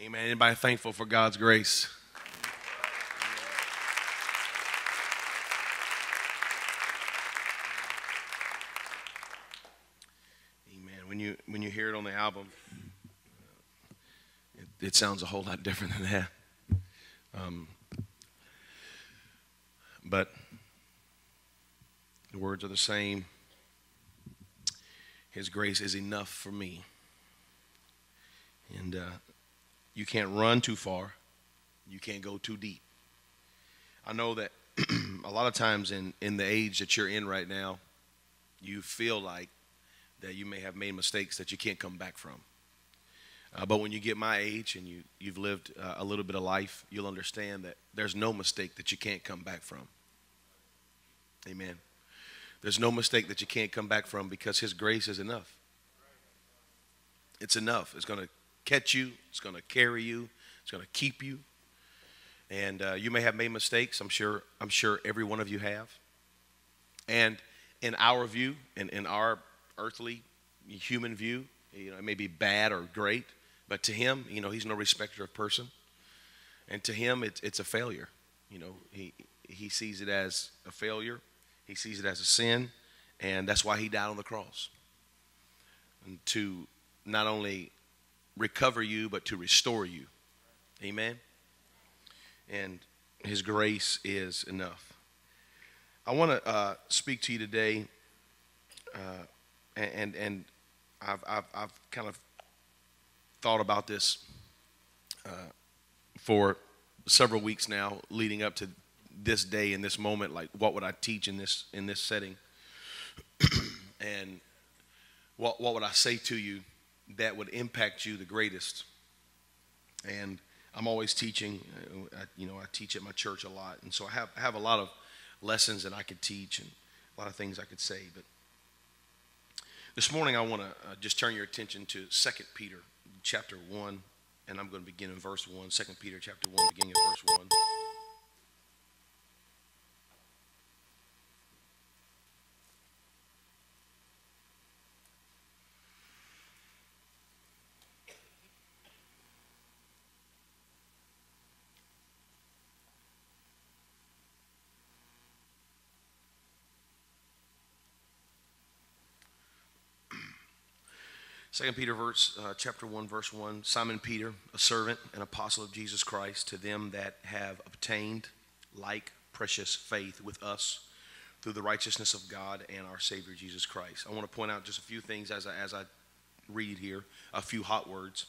Amen. Anybody thankful for God's grace? Amen. When you when you hear it on the album, it, it sounds a whole lot different than that. Um, but the words are the same. His grace is enough for me. And uh, you can't run too far, you can't go too deep. I know that a lot of times in, in the age that you're in right now, you feel like that you may have made mistakes that you can't come back from. Uh, but when you get my age and you, you've lived uh, a little bit of life, you'll understand that there's no mistake that you can't come back from. Amen. There's no mistake that you can't come back from because His grace is enough. It's enough. It's going to catch you, it's going to carry you, it's going to keep you. And uh, you may have made mistakes. I'm sure, I'm sure every one of you have. And in our view, in, in our earthly human view, you know, it may be bad or great, but to him, you know, he's no respecter of person. And to him, it's, it's a failure. You know, he, he sees it as a failure. He sees it as a sin, and that's why he died on the cross. And to not only recover you, but to restore you. Amen. And his grace is enough. I want to uh, speak to you today, uh, and and I've, I've, I've kind of thought about this uh, for several weeks now, leading up to this day in this moment. Like, what would I teach in this in this setting? and what what would I say to you that would impact you the greatest? And I'm always teaching. Uh, you know, I teach at my church a lot, and so I have I have a lot of lessons that I could teach and a lot of things I could say. But this morning, I want to uh, just turn your attention to 2 Peter chapter 1, and I'm going to begin in verse 1. 2 Peter chapter 1, beginning at verse 1. 2 Peter verse, uh, chapter 1, verse 1 Simon Peter, a servant and apostle of Jesus Christ, to them that have obtained like precious faith with us through the righteousness of God and our Savior Jesus Christ. I want to point out just a few things as I, as I read here, a few hot words.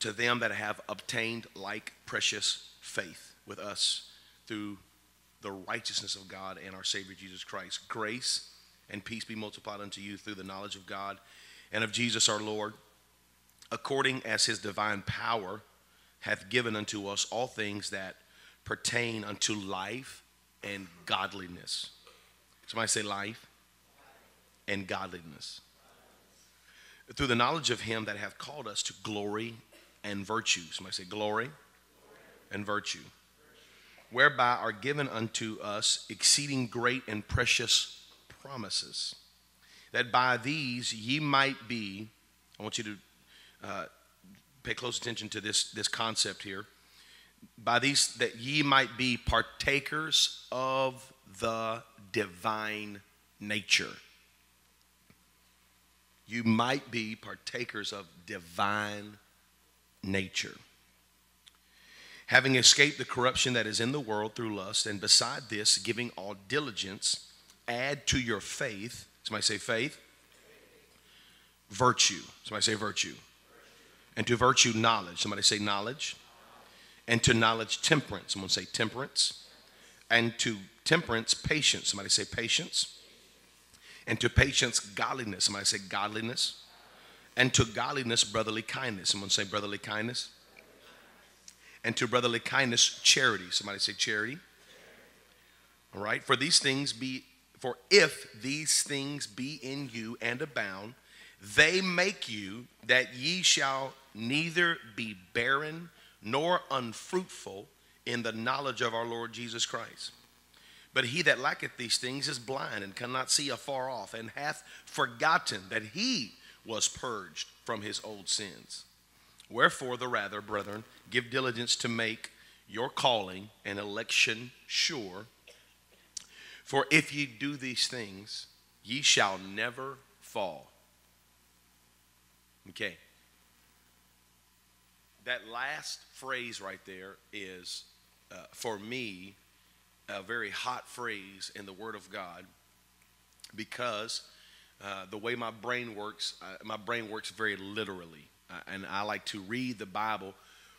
To them that have obtained like precious faith with us through the righteousness of God and our Savior Jesus Christ. Grace and peace be multiplied unto you through the knowledge of God and of Jesus our Lord, according as his divine power hath given unto us all things that pertain unto life and godliness. Somebody say life and godliness. Through the knowledge of him that hath called us to glory and virtue. Somebody say glory and virtue. Whereby are given unto us exceeding great and precious promises that by these ye might be, I want you to uh, pay close attention to this, this concept here. By these, that ye might be partakers of the divine nature. You might be partakers of divine nature. Having escaped the corruption that is in the world through lust, and beside this, giving all diligence, add to your faith Somebody say faith. Virtue. Somebody say virtue. And to virtue, knowledge. Somebody say knowledge. And to knowledge, temperance. Someone say temperance. And to temperance, patience. Somebody say patience. And to patience, godliness. Somebody say godliness. And to godliness, brotherly kindness. Someone say brotherly kindness. And to brotherly kindness, charity. Somebody say charity. All right. For these things be for if these things be in you and abound, they make you that ye shall neither be barren nor unfruitful in the knowledge of our Lord Jesus Christ. But he that lacketh these things is blind and cannot see afar off, and hath forgotten that he was purged from his old sins. Wherefore, the rather, brethren, give diligence to make your calling and election sure. For if ye do these things, ye shall never fall. Okay. That last phrase right there is, uh, for me, a very hot phrase in the Word of God because uh, the way my brain works, uh, my brain works very literally. Uh, and I like to read the Bible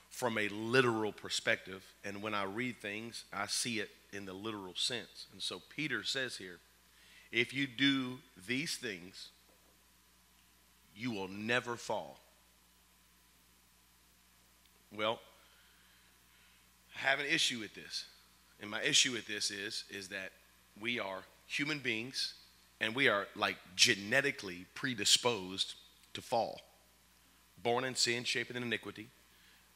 from a literal perspective. And when I read things, I see it in the literal sense. And so Peter says here, if you do these things, you will never fall. Well, I have an issue with this. And my issue with this is, is that we are human beings and we are like genetically predisposed to fall. Born in sin, shaped in iniquity.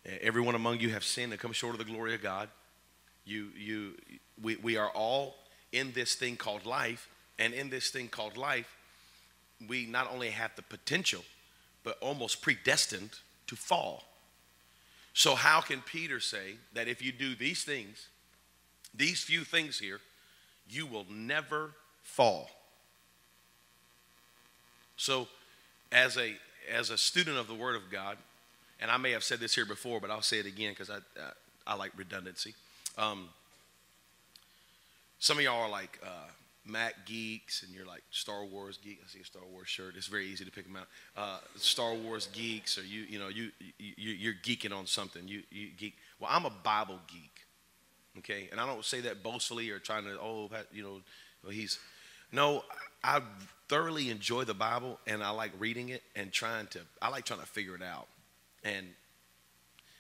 Everyone among you have sinned and come short of the glory of God. You, you, we, we are all in this thing called life, and in this thing called life, we not only have the potential, but almost predestined to fall. So, how can Peter say that if you do these things, these few things here, you will never fall? So, as a as a student of the Word of God, and I may have said this here before, but I'll say it again because I, I, I like redundancy. Um, some of y'all are like uh, Mac geeks, and you're like Star Wars geek. I see a Star Wars shirt. It's very easy to pick them out. Uh, Star Wars geeks, or you, you know, you, you you're geeking on something. You, you geek. Well, I'm a Bible geek. Okay, and I don't say that boastfully or trying to, oh, you know, well, he's. No, I thoroughly enjoy the Bible, and I like reading it and trying to. I like trying to figure it out. And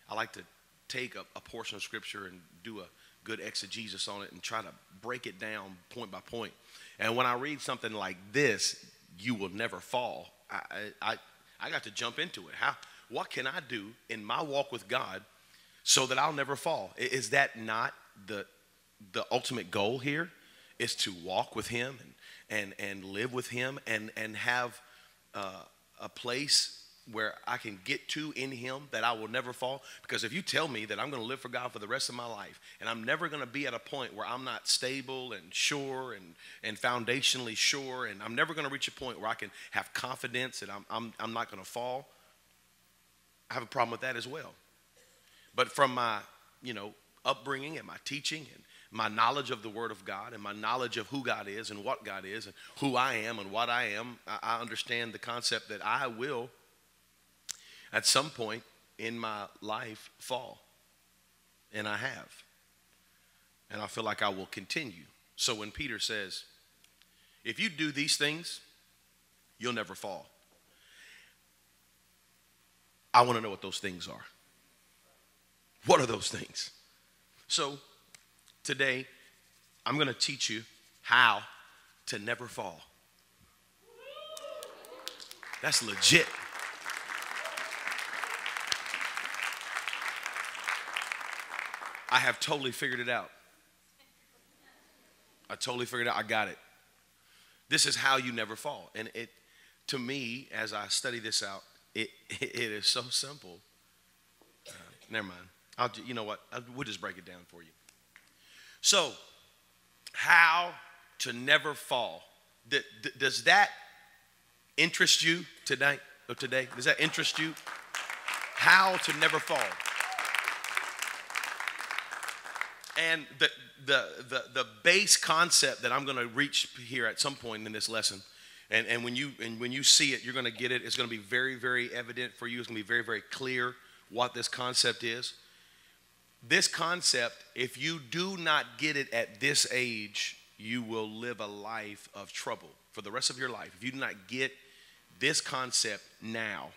I like to take a, a portion of scripture and do a good exegesis on it and try to break it down point by point. And when I read something like this, you will never fall. I, I, I got to jump into it. How, what can I do in my walk with God so that I'll never fall? Is that not the, the ultimate goal here? Is to walk with Him and, and, and live with Him and, and have uh, a place where I can get to in Him that I will never fall. Because if you tell me that I'm going to live for God for the rest of my life and I'm never going to be at a point where I'm not stable and sure and, and foundationally sure, and I'm never going to reach a point where I can have confidence that I'm, I'm, I'm not going to fall, I have a problem with that as well. But from my, you know, upbringing and my teaching and my knowledge of the Word of God and my knowledge of who God is and what God is and who I am and what I am, I understand the concept that I will at some point in my life fall. And I have. And I feel like I will continue. So when Peter says, if you do these things, you'll never fall. I want to know what those things are. What are those things? So today, I'm going to teach you how to never fall. That's legit. I have totally figured it out. I totally figured it out. I got it. This is how you never fall. And it, to me, as I study this out, it, it is so simple. Uh, never mind. I'll, you know what? I'll, we'll just break it down for you. So, how to never fall. does that interest you tonight or today? Does that interest you? How to never fall. And the, the, the, the base concept that I'm going to reach here at some point in this lesson, and, and, when you, and when you see it, you're going to get it. It's going to be very, very evident for you. It's going to be very, very clear what this concept is. This concept, if you do not get it at this age, you will live a life of trouble for the rest of your life. If you do not get this concept now,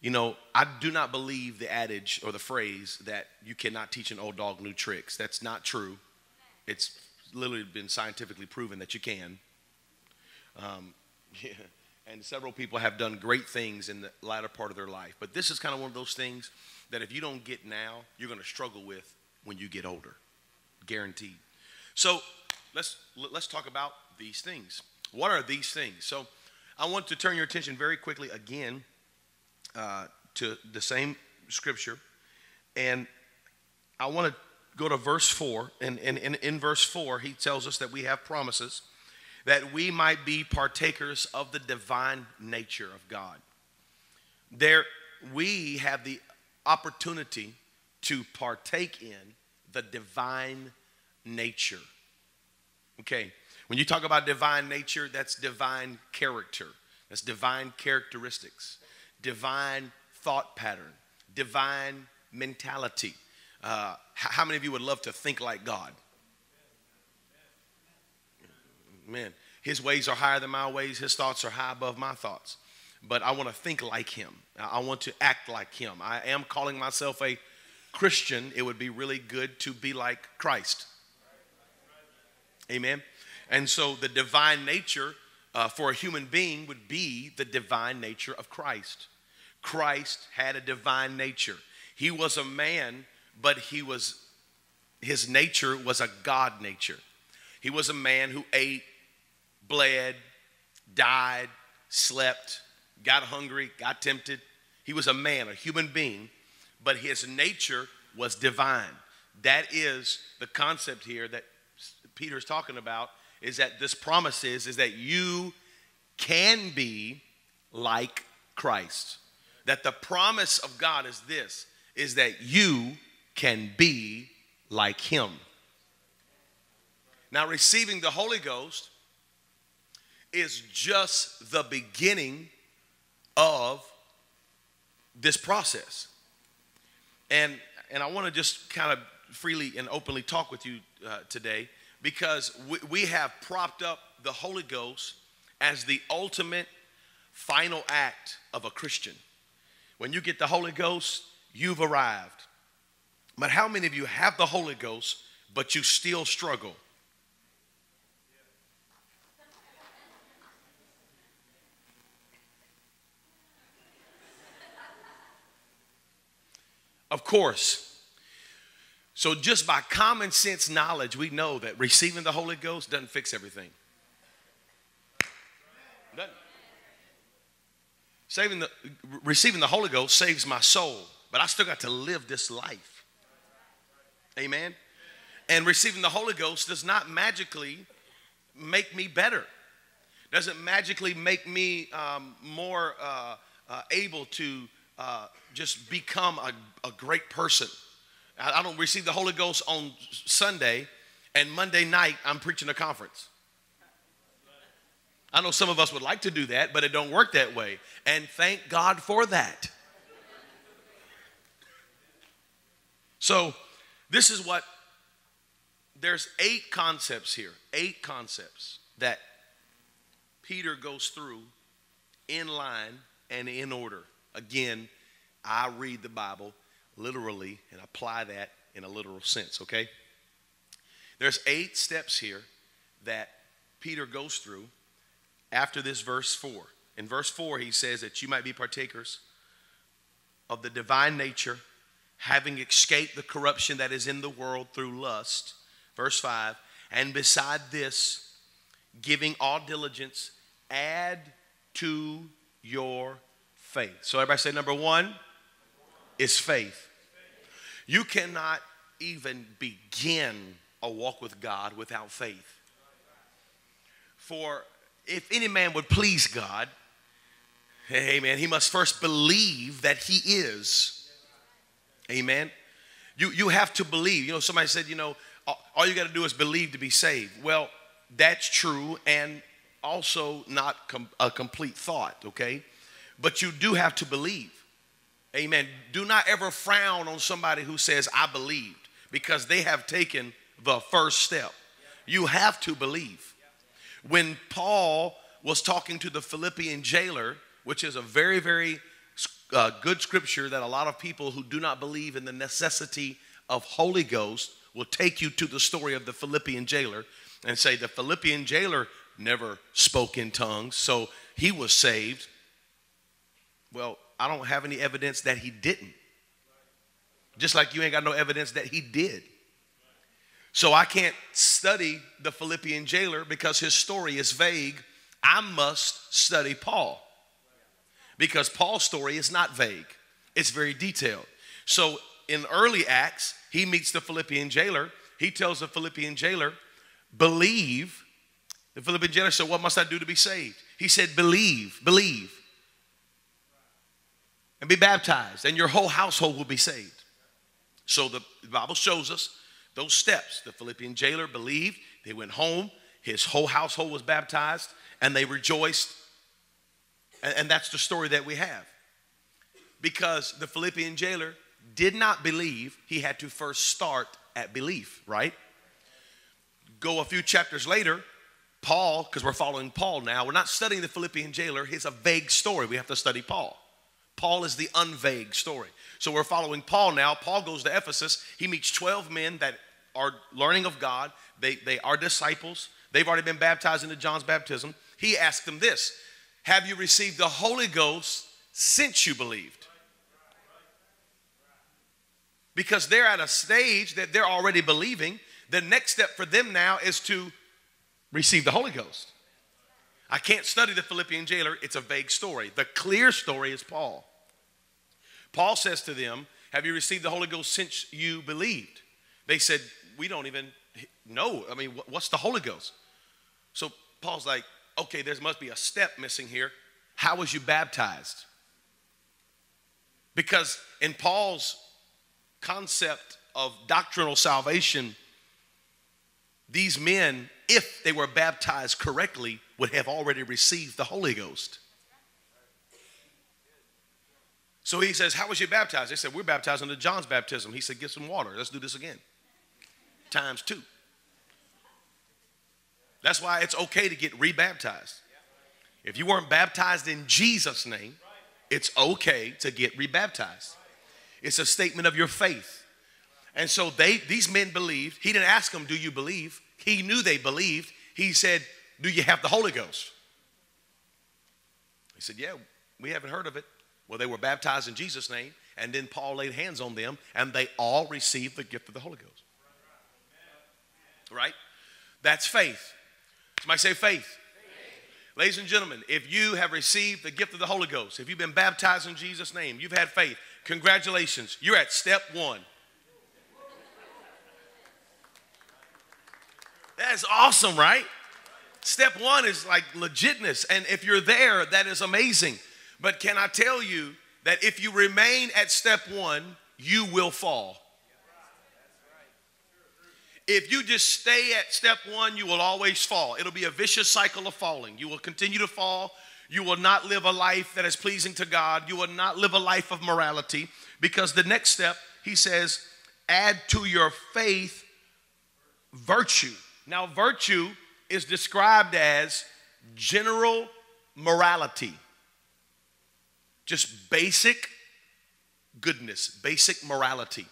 you know, I do not believe the adage or the phrase that you cannot teach an old dog new tricks. That's not true. It's literally been scientifically proven that you can. Um, yeah. And several people have done great things in the latter part of their life. But this is kind of one of those things that if you don't get now, you're going to struggle with when you get older. Guaranteed. So let's, let's talk about these things. What are these things? So I want to turn your attention very quickly again uh, to the same scripture, and I want to go to verse 4. And, and, and in verse 4, he tells us that we have promises that we might be partakers of the divine nature of God. There, we have the opportunity to partake in the divine nature. Okay, when you talk about divine nature, that's divine character, that's divine characteristics, divine thought pattern, divine mentality. Uh, how many of you would love to think like God? Man, his ways are higher than my ways, his thoughts are high above my thoughts. But I want to think like him, I want to act like him. I am calling myself a Christian. It would be really good to be like Christ. Amen. And so the divine nature uh, for a human being would be the divine nature of Christ. Christ had a divine nature. He was a man, but he was his nature was a God nature. He was a man who ate, bled, died, slept, got hungry, got tempted. He was a man, a human being, but his nature was divine. That is the concept here that Peter's talking about is that this promise is, is that you can be like Christ. That the promise of God is this is that you can be like him. Now receiving the Holy Ghost is just the beginning of this process. And and I want to just kind of freely and openly talk with you uh, today because we, we have propped up the Holy Ghost as the ultimate final act of a Christian. When you get the Holy Ghost, you've arrived. But how many of you have the Holy Ghost, but you still struggle? Of course. So, just by common sense knowledge, we know that receiving the Holy Ghost doesn't fix everything. Doesn't. Saving the, receiving the Holy Ghost saves my soul, but I still got to live this life. Amen. And receiving the Holy Ghost does not magically make me better. Doesn't magically make me um, more uh, uh, able to uh, just become a, a great person. I, don't receive the Holy Ghost on Sunday, and Monday night I'm preaching a conference. I know some of us would like to do that, but it don't work that way. And thank God for that. So, this is what there's eight concepts here, eight concepts that Peter goes through in line and in order. Again, I read the Bible literally and apply that in a literal sense, okay? There's eight steps here that Peter goes through after this verse 4. In verse 4, he says that you might be partakers of the divine nature, having escaped the corruption that is in the world through lust. Verse 5, and beside this, giving all diligence, add to your faith. So everybody say number one is faith. You cannot even begin a walk with God without faith. For if any man would please God, amen, he must first believe that he is. Amen. You, you have to believe. You know, somebody said, you know, all you got to do is believe to be saved. Well, that's true and also not com- a complete thought, okay? But you do have to believe. Amen. Do not ever frown on somebody who says, I believed, because they have taken the first step. You have to believe. When Paul was talking to the Philippian jailer, which is a very, very uh, good scripture that a lot of people who do not believe in the necessity of Holy Ghost will take you to the story of the Philippian jailer and say the Philippian jailer never spoke in tongues, so he was saved. Well, I don't have any evidence that he didn't. Just like you ain't got no evidence that he did. So I can't study the Philippian jailer because his story is vague. I must study Paul because Paul's story is not vague. It's very detailed. So in early Acts, he meets the Philippian jailer. He tells the Philippian jailer, believe. The Philippian jailer said, What must I do to be saved? He said, Believe, believe, and be baptized, and your whole household will be saved. So the Bible shows us those steps. The Philippian jailer believed, they went home, his whole household was baptized, and they rejoiced. And, and that's the story that we have. Because the Philippian jailer did not believe, he had to first start at belief, right? Go a few chapters later, Paul, because we're following Paul now, we're not studying the Philippian jailer. He's a vague story. We have to study Paul. Paul is the unvague story. So we're following Paul now. Paul goes to Ephesus. He meets 12 men that are learning of God. They, they are disciples. They've already been baptized into John's baptism. He asked them this Have you received the Holy Ghost since you believed? Because they're at a stage that they're already believing. The next step for them now is to receive the Holy Ghost. I can't study the Philippian jailer, it's a vague story. The clear story is Paul. Paul says to them, Have you received the Holy Ghost since you believed? They said, We don't even know. I mean, what's the Holy Ghost? So Paul's like, Okay, there must be a step missing here. How was you baptized? Because in Paul's concept of doctrinal salvation, these men, if they were baptized correctly, would have already received the Holy Ghost. So he says, How was you baptized? They said, We're baptized under John's baptism. He said, Get some water. Let's do this again. Times two. That's why it's okay to get rebaptized. If you weren't baptized in Jesus' name, it's okay to get rebaptized. It's a statement of your faith. And so they these men believed. He didn't ask them, Do you believe? He knew they believed. He said, Do you have the Holy Ghost? He said, Yeah, we haven't heard of it. Well, they were baptized in Jesus' name, and then Paul laid hands on them, and they all received the gift of the Holy Ghost. Right? That's faith. Somebody say faith. faith. Ladies and gentlemen, if you have received the gift of the Holy Ghost, if you've been baptized in Jesus' name, you've had faith, congratulations. You're at step one. That's awesome, right? Step one is like legitness. And if you're there, that is amazing. But can I tell you that if you remain at step one, you will fall. If you just stay at step one, you will always fall. It'll be a vicious cycle of falling. You will continue to fall. You will not live a life that is pleasing to God. You will not live a life of morality because the next step, he says, add to your faith virtue. Now, virtue is described as general morality, just basic goodness, basic morality.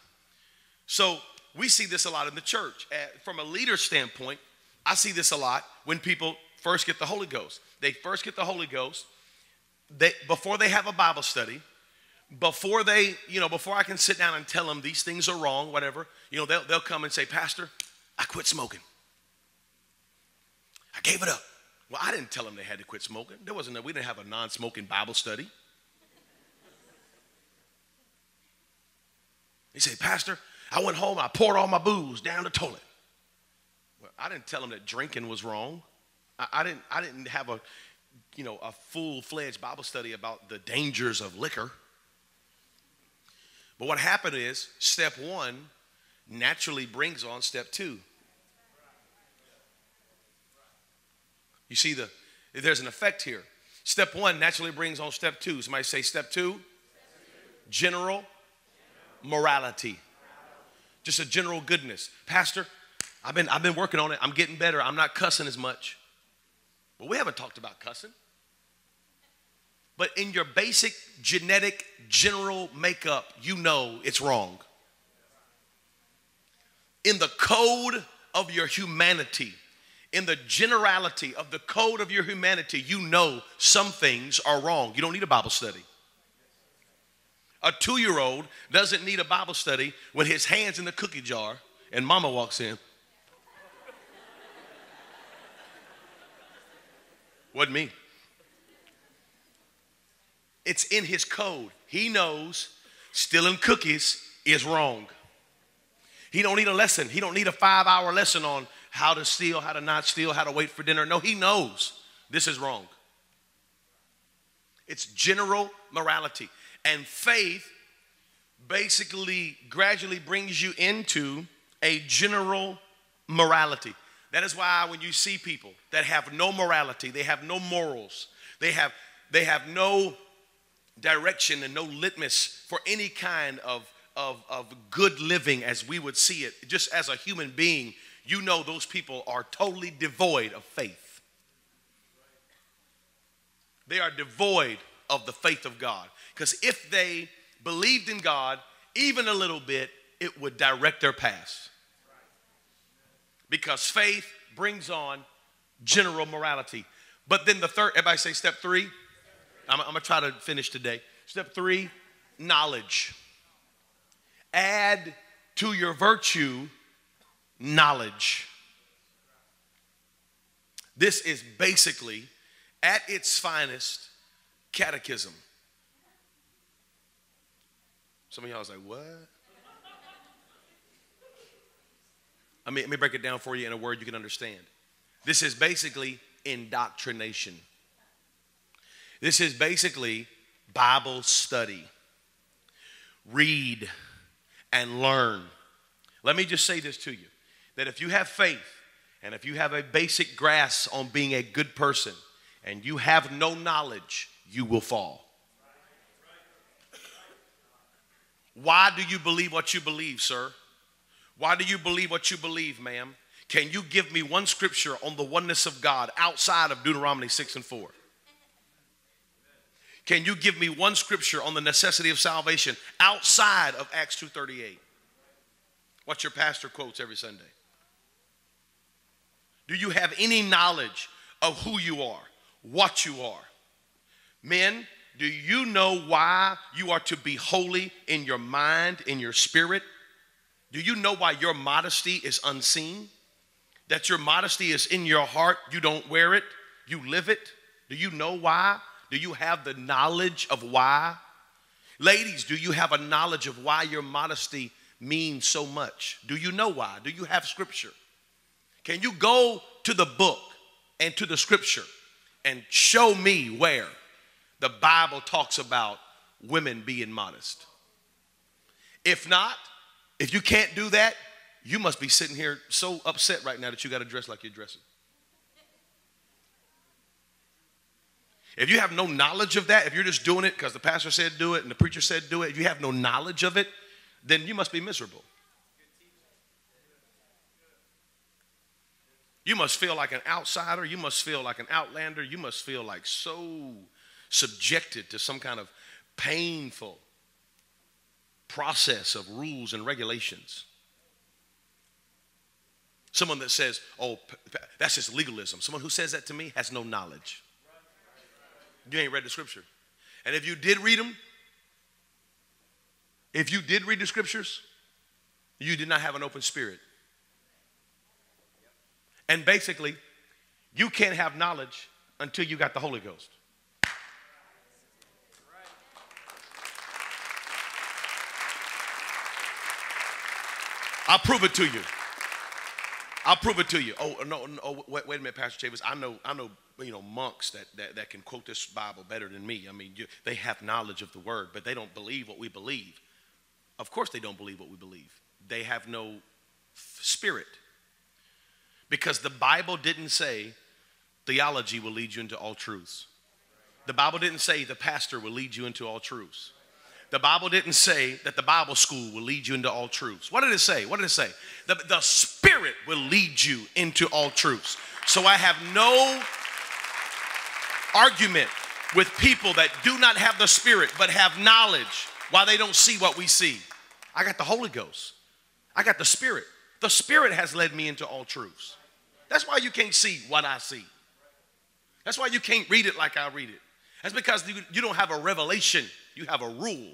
So, we see this a lot in the church. From a leader standpoint, I see this a lot when people first get the Holy Ghost. They first get the Holy Ghost they, before they have a Bible study, before they, you know, before I can sit down and tell them these things are wrong, whatever, you know, they'll, they'll come and say, Pastor, I quit smoking. I gave it up. Well, I didn't tell them they had to quit smoking. There wasn't, a, we didn't have a non smoking Bible study. He said, Pastor, I went home, I poured all my booze down the toilet. Well, I didn't tell them that drinking was wrong. I, I didn't, I didn't have a, you know, a full-fledged Bible study about the dangers of liquor. But what happened is step one naturally brings on step two. You see, the there's an effect here. Step one naturally brings on step two. Somebody say step two. General morality. Just a general goodness. Pastor, I've been, I've been working on it. I'm getting better. I'm not cussing as much. Well, we haven't talked about cussing. But in your basic genetic general makeup, you know it's wrong. In the code of your humanity, in the generality of the code of your humanity, you know some things are wrong. You don't need a Bible study. A two year old doesn't need a Bible study when his hand's in the cookie jar and mama walks in. Wasn't me. It's in his code. He knows stealing cookies is wrong. He don't need a lesson. He don't need a five hour lesson on how to steal, how to not steal, how to wait for dinner. No, he knows this is wrong. It's general morality. And faith basically gradually brings you into a general morality. That is why when you see people that have no morality, they have no morals, they have, they have no direction and no litmus for any kind of, of, of good living as we would see it, just as a human being, you know those people are totally devoid of faith. They are devoid of the faith of God. Because if they believed in God even a little bit, it would direct their path. Because faith brings on general morality. But then the third, everybody say step three. I'm, I'm gonna try to finish today. Step three, knowledge. Add to your virtue knowledge. This is basically, at its finest, catechism. Some of y'all was like, what? I mean, let me break it down for you in a word you can understand. This is basically indoctrination. This is basically Bible study. Read and learn. Let me just say this to you that if you have faith and if you have a basic grasp on being a good person and you have no knowledge, you will fall. Why do you believe what you believe, sir? Why do you believe what you believe, ma'am? Can you give me one scripture on the oneness of God outside of Deuteronomy 6 and 4? Can you give me one scripture on the necessity of salvation outside of Acts 2:38? What your pastor quotes every Sunday. Do you have any knowledge of who you are, what you are? Men, do you know why you are to be holy in your mind, in your spirit? Do you know why your modesty is unseen? That your modesty is in your heart, you don't wear it, you live it? Do you know why? Do you have the knowledge of why? Ladies, do you have a knowledge of why your modesty means so much? Do you know why? Do you have scripture? Can you go to the book and to the scripture and show me where the Bible talks about women being modest? If not, if you can't do that, you must be sitting here so upset right now that you got to dress like you're dressing. If you have no knowledge of that, if you're just doing it because the pastor said do it and the preacher said do it, if you have no knowledge of it, then you must be miserable. You must feel like an outsider. You must feel like an outlander. You must feel like so subjected to some kind of painful process of rules and regulations. Someone that says, oh, that's just legalism. Someone who says that to me has no knowledge. You ain't read the scripture. And if you did read them, if you did read the scriptures, you did not have an open spirit. And basically, you can't have knowledge until you got the Holy Ghost. I'll prove it to you. I'll prove it to you. Oh no, no oh, wait, wait a minute, Pastor Chavis. I know, I know, you know, monks that, that, that can quote this Bible better than me. I mean, you, they have knowledge of the word, but they don't believe what we believe. Of course, they don't believe what we believe. They have no spirit. Because the Bible didn't say theology will lead you into all truths. The Bible didn't say the pastor will lead you into all truths. The Bible didn't say that the Bible school will lead you into all truths. What did it say? What did it say? The, the Spirit will lead you into all truths. So I have no argument with people that do not have the Spirit but have knowledge why they don't see what we see. I got the Holy Ghost, I got the Spirit. The Spirit has led me into all truths. That's why you can't see what I see. That's why you can't read it like I read it. That's because you, you don't have a revelation, you have a rule.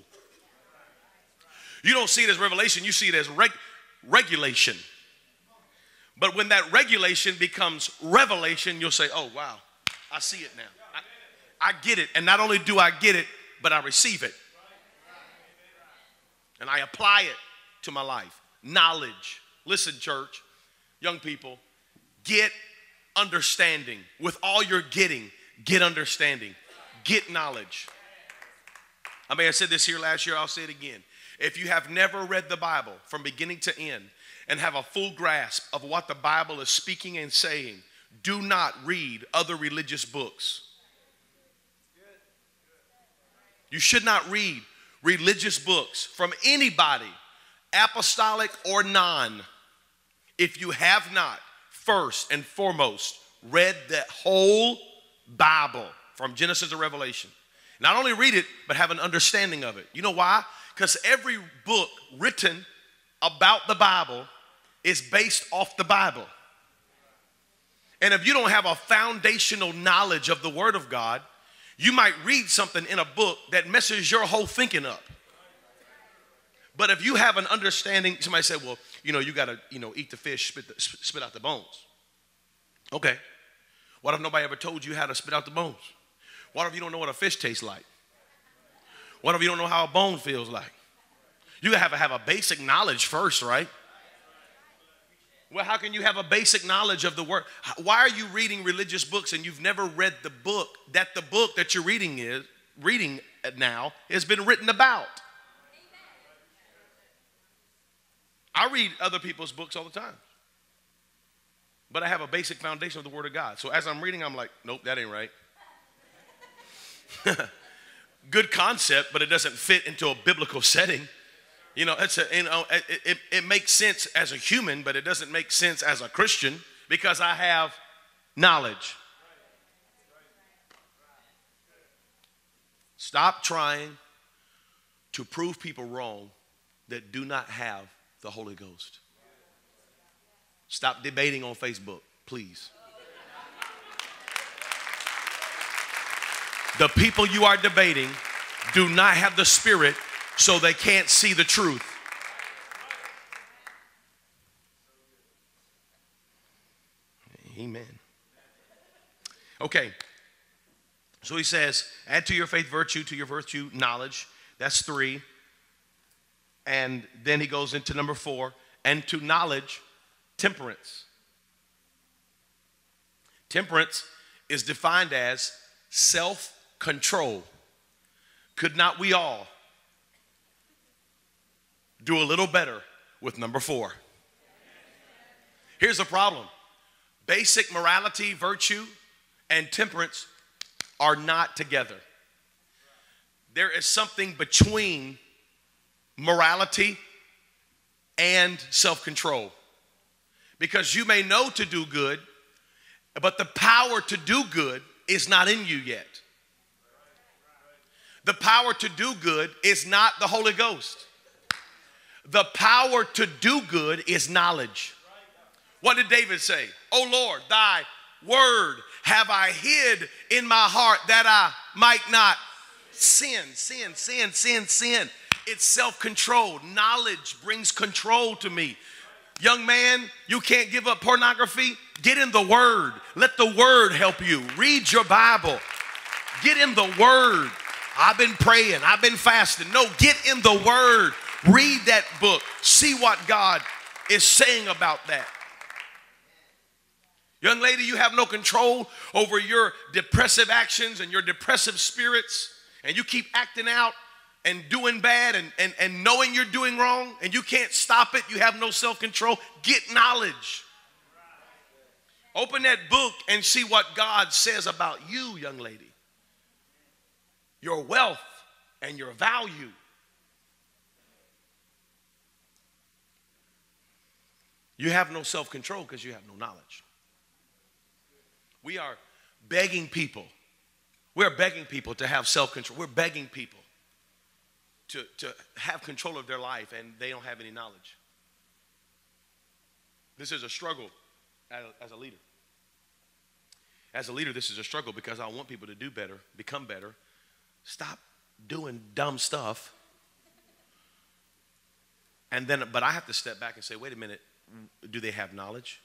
You don't see it as revelation, you see it as reg- regulation. But when that regulation becomes revelation, you'll say, oh, wow, I see it now. I, I get it. And not only do I get it, but I receive it. and I apply it to my life. Knowledge. Listen, church, young people, get understanding. With all you're getting, get understanding, get knowledge. I may have said this here last year, I'll say it again. If you have never read the Bible from beginning to end and have a full grasp of what the Bible is speaking and saying, do not read other religious books. You should not read religious books from anybody, apostolic or non, if you have not first and foremost read that whole Bible from Genesis to Revelation. Not only read it, but have an understanding of it. You know why? Because every book written about the Bible is based off the Bible. And if you don't have a foundational knowledge of the Word of God, you might read something in a book that messes your whole thinking up. But if you have an understanding, somebody said, well, you know, you got to, you know, eat the fish, spit, the, spit out the bones. Okay. What if nobody ever told you how to spit out the bones? What if you don't know what a fish tastes like? What if you don't know how a bone feels like? You have to have a basic knowledge first, right? Well, how can you have a basic knowledge of the word? Why are you reading religious books and you've never read the book that the book that you're reading is reading uh, now has been written about? I read other people's books all the time. But I have a basic foundation of the Word of God. So as I'm reading, I'm like, nope, that ain't right. Good concept, but it doesn't fit into a biblical setting. You know, it's a, you know it, it, it makes sense as a human, but it doesn't make sense as a Christian because I have knowledge. Stop trying to prove people wrong that do not have the Holy Ghost. Stop debating on Facebook, please. The people you are debating do not have the Spirit so they can't see the truth. Amen. Okay. So he says, add to your faith virtue, to your virtue knowledge. That's three. And then he goes into number four, and to knowledge, temperance. Temperance is defined as self control. Could not we all do a little better with number four. Here's the problem basic morality, virtue, and temperance are not together. There is something between morality and self control. Because you may know to do good, but the power to do good is not in you yet. The power to do good is not the Holy Ghost. The power to do good is knowledge. What did David say? Oh Lord, thy word have I hid in my heart that I might not sin, sin, sin, sin, sin. It's self control. Knowledge brings control to me. Young man, you can't give up pornography. Get in the Word. Let the Word help you. Read your Bible. Get in the Word. I've been praying. I've been fasting. No, get in the Word. Read that book. See what God is saying about that. Young lady, you have no control over your depressive actions and your depressive spirits, and you keep acting out and doing bad and, and, and knowing you're doing wrong, and you can't stop it. You have no self control. Get knowledge. Open that book and see what God says about you, young lady. Your wealth and your value. You have no self control because you have no knowledge. We are begging people. We're begging people to have self control. We're begging people to, to have control of their life and they don't have any knowledge. This is a struggle as, as a leader. As a leader, this is a struggle because I want people to do better, become better, stop doing dumb stuff. And then, but I have to step back and say, wait a minute, do they have knowledge?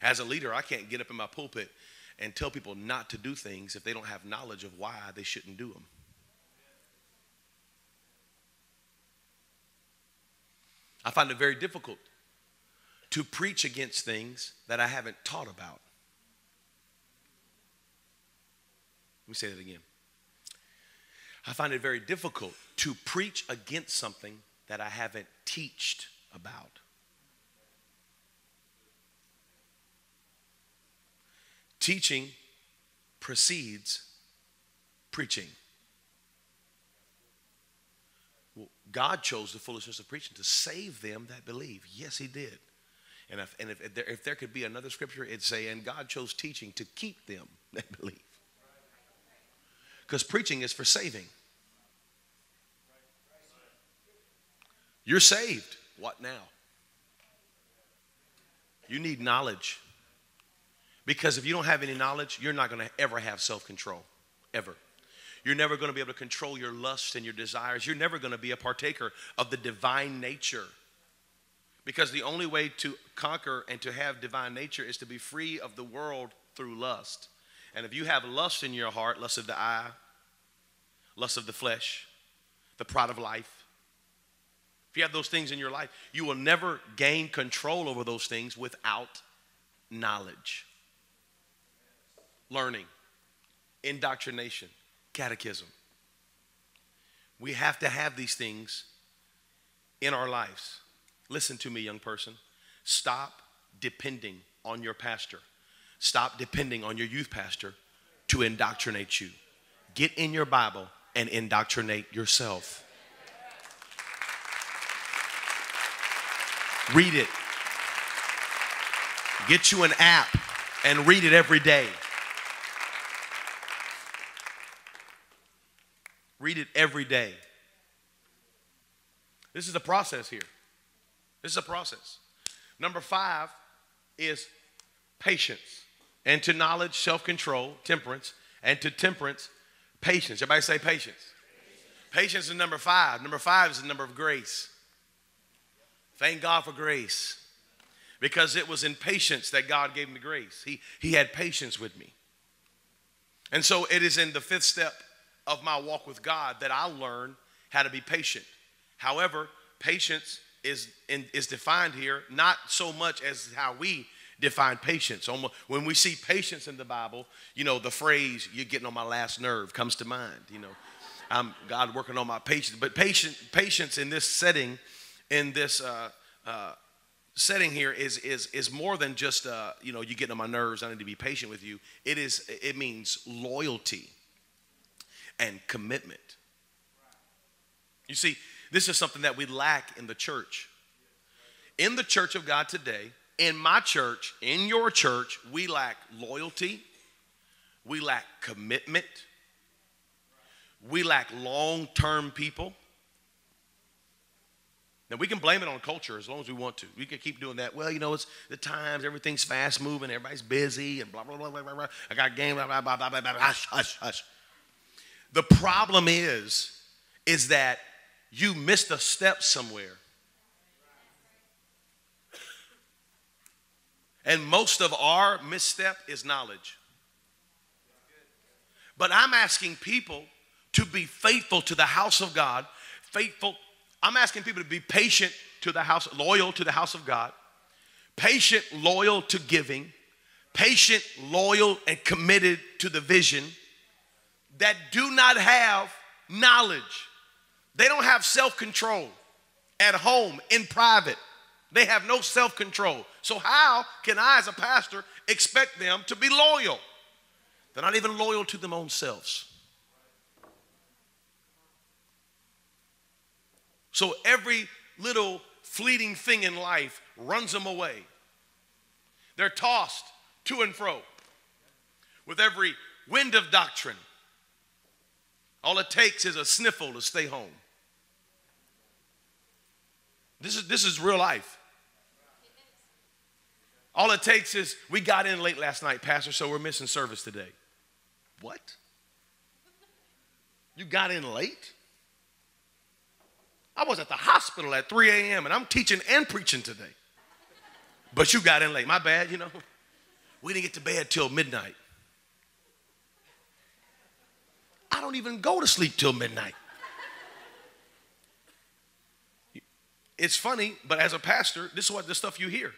As a leader, I can't get up in my pulpit and tell people not to do things if they don't have knowledge of why they shouldn't do them. I find it very difficult to preach against things that I haven't taught about. Let me say that again. I find it very difficult to preach against something that I haven't teached about. Teaching precedes preaching. Well, God chose the foolishness of preaching to save them that believe. Yes, He did. And if, and if, if, there, if there could be another scripture, it'd say, and God chose teaching to keep them that believe. Because preaching is for saving. You're saved. What now? You need knowledge. Because if you don't have any knowledge, you're not going to ever have self control. Ever. You're never going to be able to control your lusts and your desires. You're never going to be a partaker of the divine nature. Because the only way to conquer and to have divine nature is to be free of the world through lust. And if you have lust in your heart, lust of the eye, lust of the flesh, the pride of life, if you have those things in your life, you will never gain control over those things without knowledge, learning, indoctrination, catechism. We have to have these things in our lives. Listen to me, young person. Stop depending on your pastor. Stop depending on your youth pastor to indoctrinate you. Get in your Bible and indoctrinate yourself. Read it. Get you an app and read it every day. Read it every day. This is a process here. This is a process. Number five is patience. And to knowledge, self control, temperance. And to temperance, patience. Everybody say patience. patience. Patience is number five. Number five is the number of grace. Thank God for grace. Because it was in patience that God gave me grace. He, he had patience with me. And so it is in the fifth step of my walk with God that I learn how to be patient. However, patience is, in, is defined here not so much as how we define patience. When we see patience in the Bible, you know, the phrase, you're getting on my last nerve, comes to mind. You know, I'm God working on my patience. But patient, patience in this setting, in this uh, uh, setting here is, is, is more than just, uh, you know, you're getting on my nerves, I need to be patient with you. It, is, it means loyalty and commitment. You see, this is something that we lack in the church. In the church of God today, in my church, in your church, we lack loyalty, we lack commitment, we lack long term people. Now we can blame it on culture as long as we want to. We can keep doing that. Well, you know, it's the times, everything's fast moving, everybody's busy, and blah blah blah blah blah. blah. I got game, blah blah blah blah blah. blah. Hush, hush, hush. The problem is, is that you missed a step somewhere. And most of our misstep is knowledge. But I'm asking people to be faithful to the house of God, faithful. I'm asking people to be patient to the house, loyal to the house of God, patient, loyal to giving, patient, loyal, and committed to the vision that do not have knowledge. They don't have self control at home, in private. They have no self control. So, how can I, as a pastor, expect them to be loyal? They're not even loyal to their own selves. So, every little fleeting thing in life runs them away. They're tossed to and fro with every wind of doctrine. All it takes is a sniffle to stay home. This is, this is real life. All it takes is we got in late last night, Pastor, so we're missing service today. What? You got in late? I was at the hospital at 3 a.m. and I'm teaching and preaching today. But you got in late. My bad, you know. We didn't get to bed till midnight. Don't even go to sleep till midnight. It's funny, but as a pastor, this is what the stuff you hear.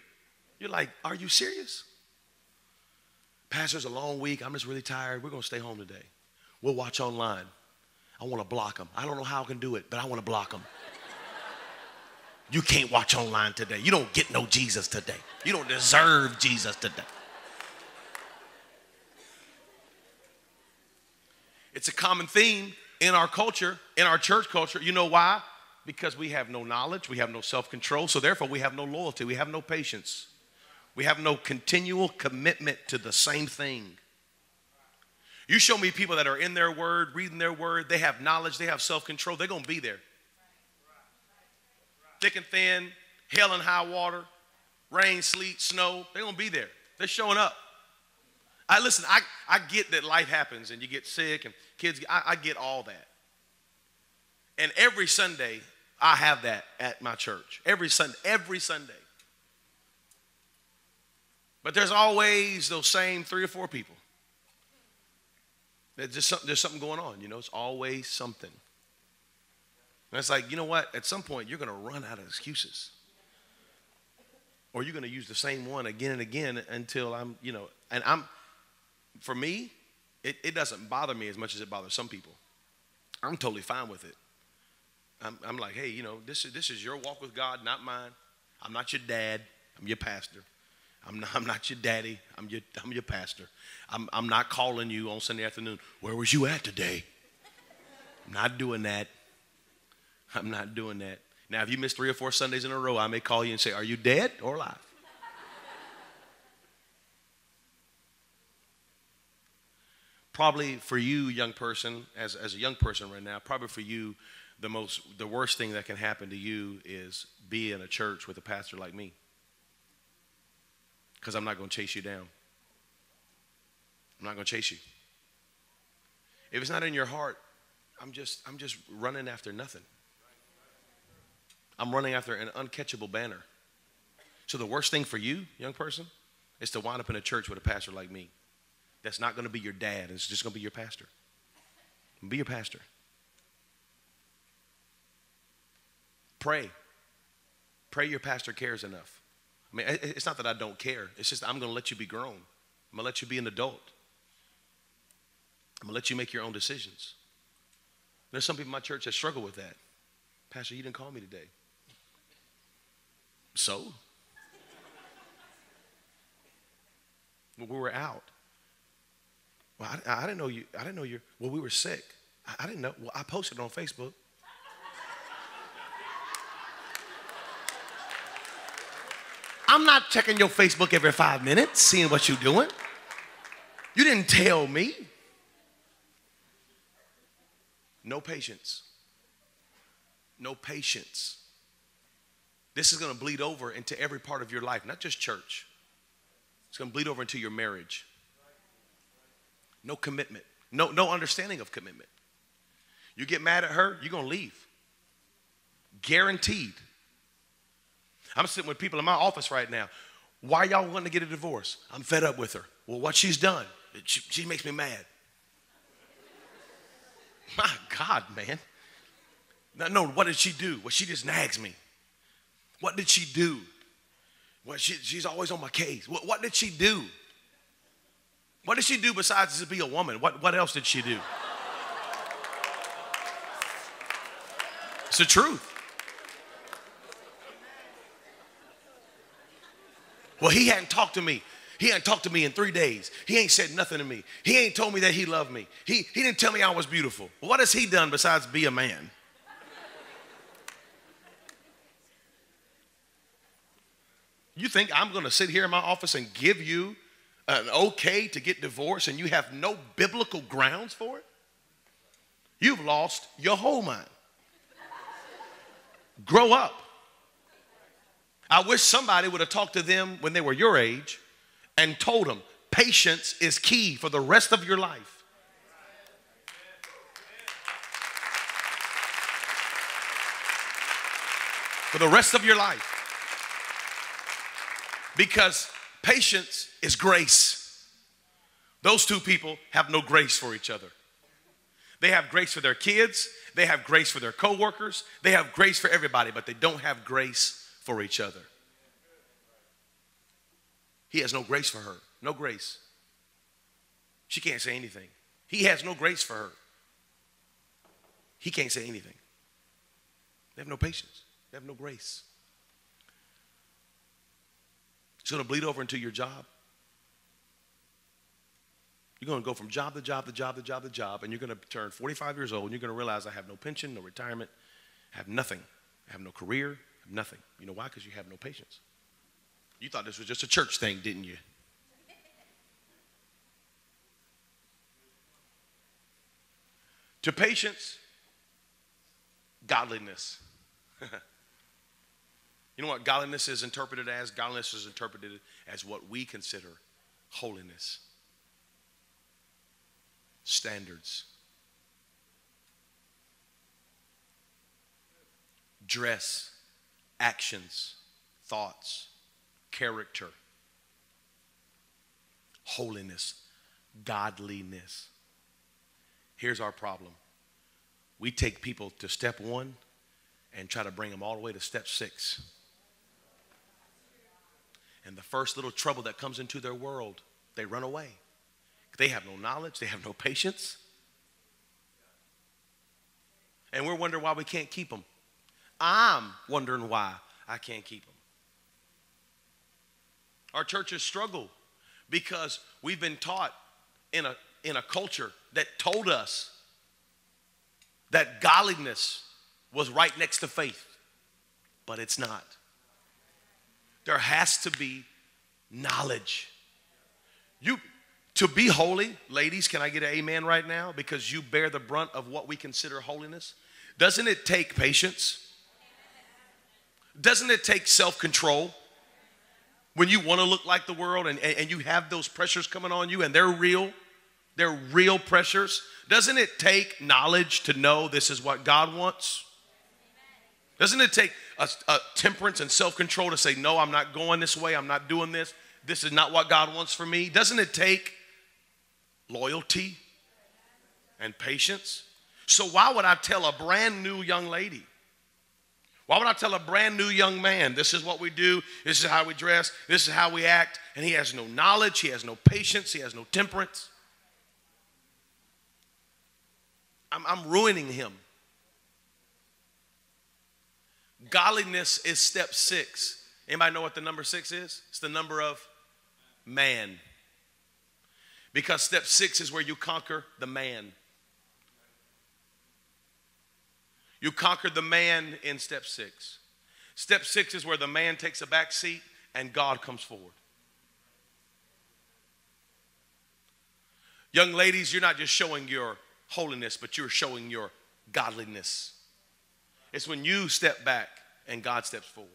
You're like, are you serious? Pastor's a long week. I'm just really tired. We're going to stay home today. We'll watch online. I want to block them. I don't know how I can do it, but I want to block them. You can't watch online today. You don't get no Jesus today. You don't deserve Jesus today. It's a common theme in our culture, in our church culture. You know why? Because we have no knowledge, we have no self control, so therefore we have no loyalty, we have no patience, we have no continual commitment to the same thing. You show me people that are in their word, reading their word, they have knowledge, they have self control, they're going to be there. Thick and thin, hell and high water, rain, sleet, snow, they're going to be there. They're showing up. I listen, I, I get that life happens and you get sick and kids, I, I get all that. And every Sunday, I have that at my church. Every Sunday, every Sunday. But there's always those same three or four people there's just something, there's something going on, you know, it's always something. And it's like, you know what? At some point, you're going to run out of excuses. Or you're going to use the same one again and again until I'm, you know, and I'm, for me, it, it doesn't bother me as much as it bothers some people. I'm totally fine with it. I'm, I'm like, hey, you know, this is, this is your walk with God, not mine. I'm not your dad, I'm your pastor. I'm not, I'm not your daddy. I'm your, I'm your pastor. I'm, I'm not calling you on Sunday afternoon. Where was you at today? I'm not doing that. I'm not doing that. Now, if you miss three or four Sundays in a row, I may call you and say, Are you dead or alive? Probably for you, young person, as, as a young person right now, probably for you, the most the worst thing that can happen to you is be in a church with a pastor like me because I'm not going to chase you down. I'm not going to chase you. If it's not in your heart, I'm just I'm just running after nothing. I'm running after an uncatchable banner. So the worst thing for you, young person, is to wind up in a church with a pastor like me. That's not going to be your dad. It's just going to be your pastor. Be your pastor. Pray. Pray your pastor cares enough. I mean, it's not that I don't care. It's just I'm going to let you be grown. I'm going to let you be an adult. I'm going to let you make your own decisions. There's some people in my church that struggle with that. Pastor, you didn't call me today. So? We were out. Well, I, I, didn't know you. I didn't know you. Well, we were sick. I, I didn't know. Well, I posted on Facebook. I'm not checking your Facebook every five minutes, seeing what you're doing. You didn't tell me. No patience. No patience. This is going to bleed over into every part of your life, not just church. It's going to bleed over into your marriage. No commitment. No, no understanding of commitment. You get mad at her, you're going to leave. Guaranteed. I'm sitting with people in my office right now. Why y'all wanting to get a divorce? I'm fed up with her. Well, what she's done, she, she makes me mad. My God, man. No, no, what did she do? Well, she just nags me. What did she do? Well, she, she's always on my case. What, what did she do? What did she do besides be a woman? What, what else did she do? It's the truth. Well, he hadn't talked to me. He hadn't talked to me in three days. He ain't said nothing to me. He ain't told me that he loved me. He, he didn't tell me I was beautiful. what has he done besides be a man? You think I'm going to sit here in my office and give you an okay to get divorced and you have no biblical grounds for it? You've lost your whole mind. Grow up. I wish somebody would have talked to them when they were your age and told them patience is key for the rest of your life. For the rest of your life. Because patience is grace. Those two people have no grace for each other. They have grace for their kids, they have grace for their coworkers, they have grace for everybody, but they don't have grace for each other. He has no grace for her. No grace. She can't say anything. He has no grace for her. He can't say anything. They have no patience. They have no grace. It's going to bleed over into your job. You're going to go from job to job to job to job to job, and you're going to turn 45 years old, and you're going to realize I have no pension, no retirement, I have nothing. I have no career, I have nothing. You know why? Because you have no patience. You thought this was just a church thing, didn't you? to patience, godliness. you know what godliness is interpreted as? Godliness is interpreted as what we consider holiness, standards, dress, actions, thoughts, character, holiness, godliness. Here's our problem. We take people to step one and try to bring them all the way to step six. And the first little trouble that comes into their world, they run away. They have no knowledge, they have no patience. And we're wondering why we can't keep them. I'm wondering why I can't keep them. Our churches struggle because we've been taught in a, in a culture that told us that godliness was right next to faith, but it's not. There has to be knowledge. You to be holy, ladies, can I get an amen right now? Because you bear the brunt of what we consider holiness. Doesn't it take patience? Doesn't it take self control? When you want to look like the world and, and you have those pressures coming on you and they're real, they're real pressures. Doesn't it take knowledge to know this is what God wants? Doesn't it take a, a temperance and self control to say, no, I'm not going this way, I'm not doing this, this is not what God wants for me? Doesn't it take loyalty and patience? So, why would I tell a brand new young lady? Why would I tell a brand new young man, this is what we do, this is how we dress, this is how we act, and he has no knowledge, he has no patience, he has no temperance? I'm, I'm ruining him. Godliness is step six. Anybody know what the number six is? It's the number of man. Because step six is where you conquer the man. You conquer the man in step six. Step six is where the man takes a back seat and God comes forward. Young ladies, you're not just showing your holiness, but you're showing your godliness. It's when you step back and God steps forward.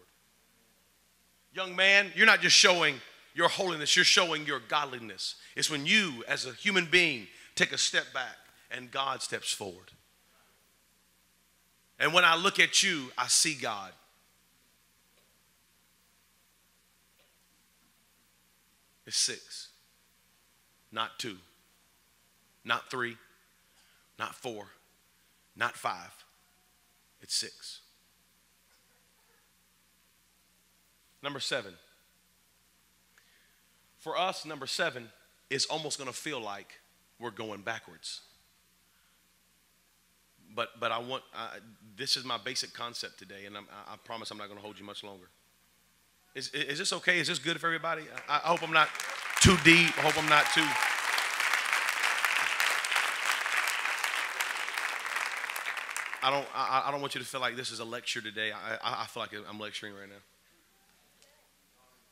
Young man, you're not just showing your holiness, you're showing your godliness. It's when you, as a human being, take a step back and God steps forward. And when I look at you, I see God. It's six, not two, not three, not four, not five. It's six. Number seven. For us, number seven is almost going to feel like we're going backwards. But, but I want, uh, this is my basic concept today, and I'm, i promise I'm not going to hold you much longer. Is, is this okay? Is this good for everybody? I, I hope I'm not too deep. I hope I'm not too. I don't, I, I, don't want you to feel like this is a lecture today. I, I, I feel like I'm lecturing right now.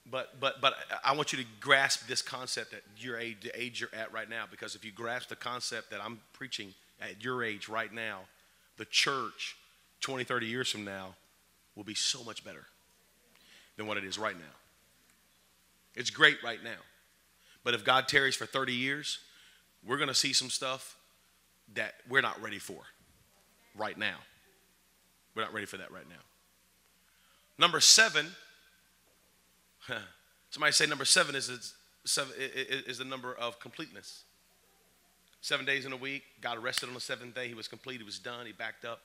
But, but, but I want you to grasp this concept at your age, the age you're at right now, because if you grasp the concept that I'm preaching at your age right now, the church 20, 30 years from now will be so much better than what it is right now. It's great right now. But if God tarries for 30 years, we're going to see some stuff that we're not ready for right now. We're not ready for that right now. Number seven, somebody say number seven is, is, is the number of completeness. Seven days in a week. God rested on the seventh day. He was complete. He was done. He backed up.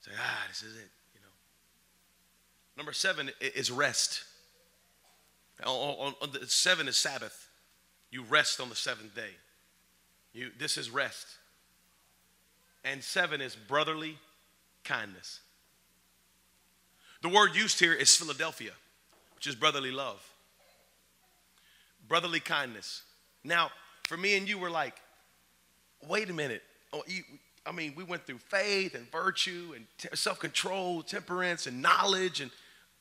Say, ah, this is it. You know. Number seven is rest. On, on, the seven is Sabbath. You rest on the seventh day. You, this is rest. And seven is brotherly kindness. The word used here is Philadelphia, which is brotherly love. Brotherly kindness. Now, for me and you, we're like, wait a minute. Oh, you, I mean, we went through faith and virtue and self-control, temperance and knowledge and,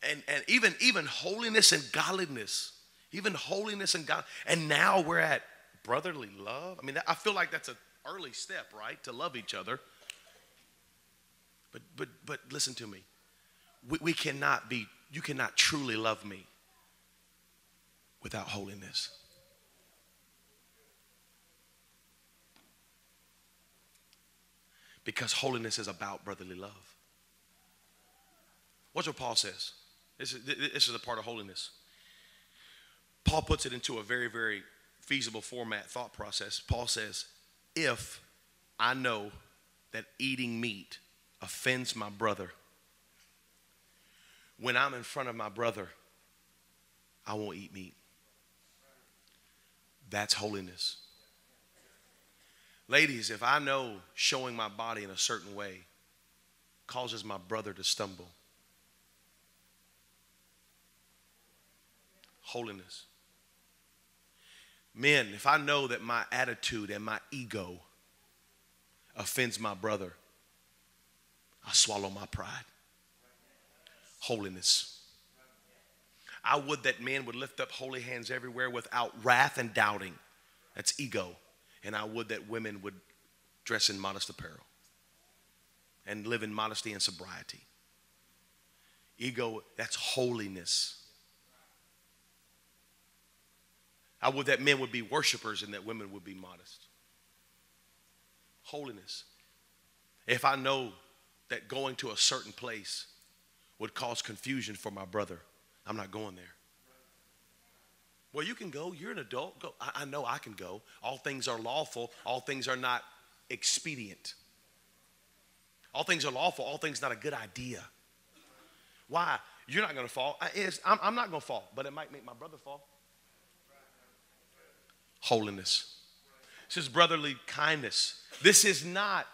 and, and even, even holiness and godliness. Even holiness and God. And now we're at brotherly love. I mean, I feel like that's an early step, right? To love each other. But, but, but listen to me. We, we cannot be, you cannot truly love me without holiness. Because holiness is about brotherly love. Watch what Paul says. This is, this is a part of holiness. Paul puts it into a very, very feasible format thought process. Paul says, If I know that eating meat offends my brother, when I'm in front of my brother, I won't eat meat. That's holiness. Ladies, if I know showing my body in a certain way causes my brother to stumble, holiness. Men, if I know that my attitude and my ego offends my brother, I swallow my pride. Holiness. I would that men would lift up holy hands everywhere without wrath and doubting. That's ego. And I would that women would dress in modest apparel and live in modesty and sobriety. Ego, that's holiness. I would that men would be worshipers and that women would be modest. Holiness. If I know that going to a certain place would cause confusion for my brother, I'm not going there. Well, you can go. You're an adult. Go. I, I know I can go. All things are lawful. All things are not expedient. All things are lawful. All things not a good idea. Why? You're not going to fall. I, I'm, I'm not going to fall, but it might make my brother fall. Holiness. This is brotherly kindness. This is not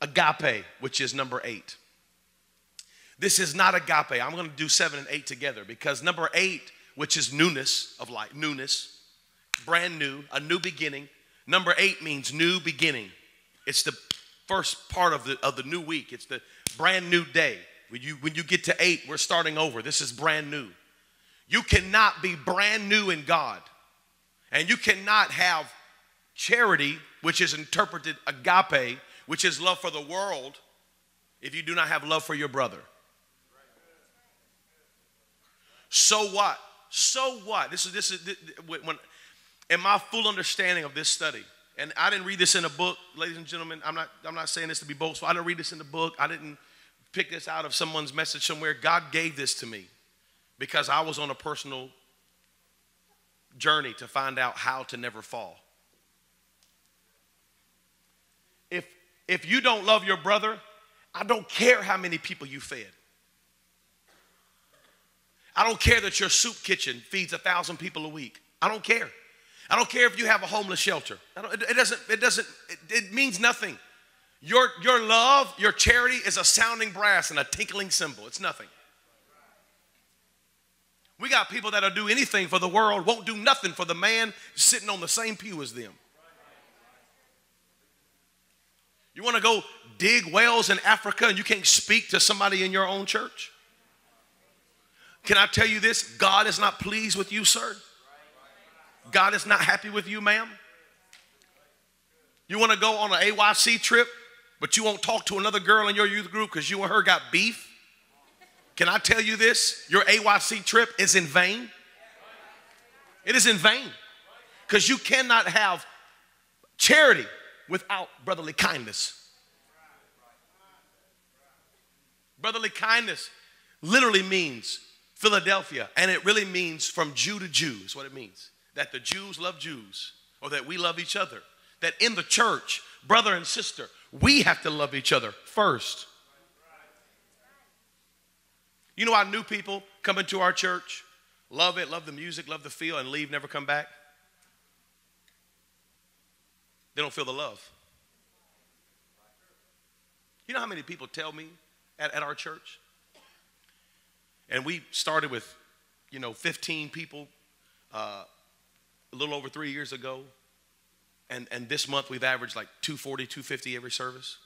agape, which is number eight. This is not agape. I'm going to do seven and eight together because number eight, which is newness of life, newness, brand new, a new beginning. Number eight means new beginning. It's the first part of the, of the new week. It's the brand new day. When you, when you get to eight, we're starting over. This is brand new. You cannot be brand new in God, and you cannot have charity, which is interpreted agape, which is love for the world, if you do not have love for your brother. So what? So what? This is this is this, when in my full understanding of this study, and I didn't read this in a book, ladies and gentlemen. I'm not I'm not saying this to be boastful. I didn't read this in the book. I didn't pick this out of someone's message somewhere. God gave this to me because I was on a personal journey to find out how to never fall. If if you don't love your brother, I don't care how many people you fed. I don't care that your soup kitchen feeds a thousand people a week. I don't care. I don't care if you have a homeless shelter. It, it, doesn't, it doesn't, it, it means nothing. Your, your love, your charity is a sounding brass and a tinkling cymbal. It's nothing. We got people that'll do anything for the world, won't do nothing for the man sitting on the same pew as them. You want to go dig wells in Africa and you can't speak to somebody in your own church? Can I tell you this? God is not pleased with you, sir. God is not happy with you, ma'am. You want to go on an AYC trip, but you won't talk to another girl in your youth group because you and her got beef? Can I tell you this? Your AYC trip is in vain. It is in vain because you cannot have charity without brotherly kindness. Brotherly kindness literally means Philadelphia, and it really means from Jew to Jew, is what it means. That the Jews love Jews, or that we love each other. that in the church, brother and sister, we have to love each other first. You know, our new people come into our church, love it, love the music, love the feel, and leave, never come back. They don't feel the love. You know how many people tell me at, at our church? And we started with, you know, 15 people uh, a little over three years ago. And, and this month we've averaged like 240, 250 every service.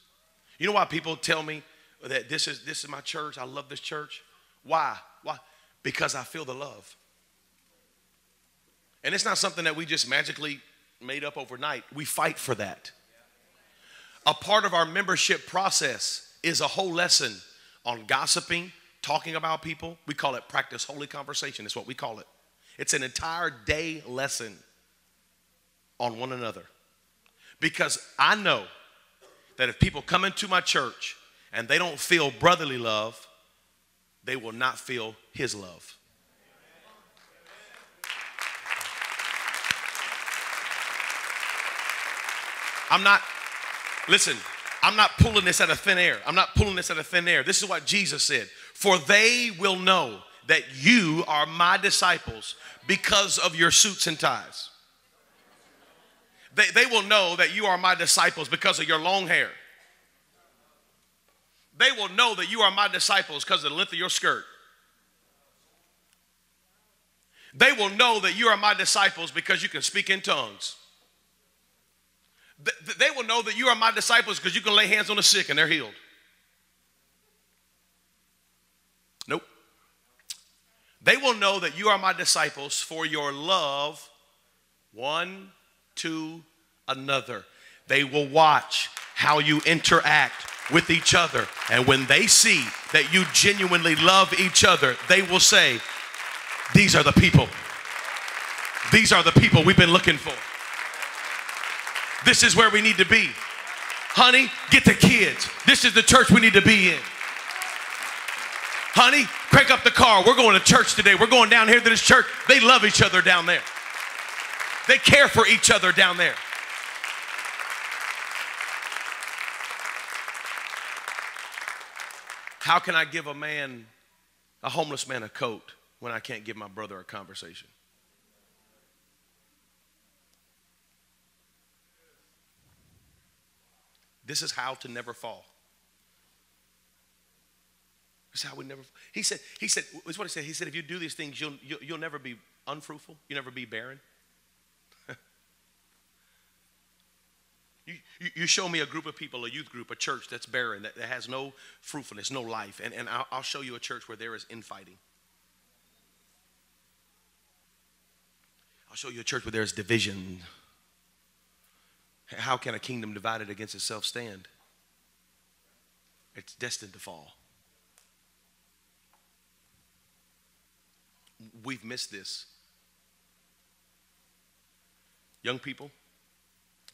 You know why people tell me that this is, this is my church? I love this church. Why? Why? Because I feel the love. And it's not something that we just magically made up overnight. We fight for that. A part of our membership process is a whole lesson on gossiping, talking about people. We call it practice holy conversation, It's what we call it. It's an entire day lesson on one another. Because I know that if people come into my church and they don't feel brotherly love, they will not feel his love. I'm not, listen, I'm not pulling this out of thin air. I'm not pulling this out of thin air. This is what Jesus said. For they will know that you are my disciples because of your suits and ties. They, they will know that you are my disciples because of your long hair. They will know that you are my disciples because of the length of your skirt. They will know that you are my disciples because you can speak in tongues. They will know that you are my disciples because you can lay hands on the sick and they're healed. They will know that you are my disciples for your love one to another. They will watch how you interact with each other. And when they see that you genuinely love each other, they will say, These are the people. These are the people we've been looking for. This is where we need to be. Honey, get the kids. This is the church we need to be in. Honey, crank up the car. We're going to church today. We're going down here to this church. They love each other down there. They care for each other down there. How can I give a man, a homeless man, a coat when I can't give my brother a conversation? This is how to never fall. This is how we never. He said. He said. Is what he said. He said, if you do these things, you'll you'll, you'll never be unfruitful. You'll never be barren. you, you, you, show me a group of people, a youth group, a church that's barren, that, that has no fruitfulness, no life, and, and I'll, I'll show you a church where there is infighting. I'll show you a church where there's division. How can a kingdom divided against itself stand? It's destined to fall. We've missed this. Young people,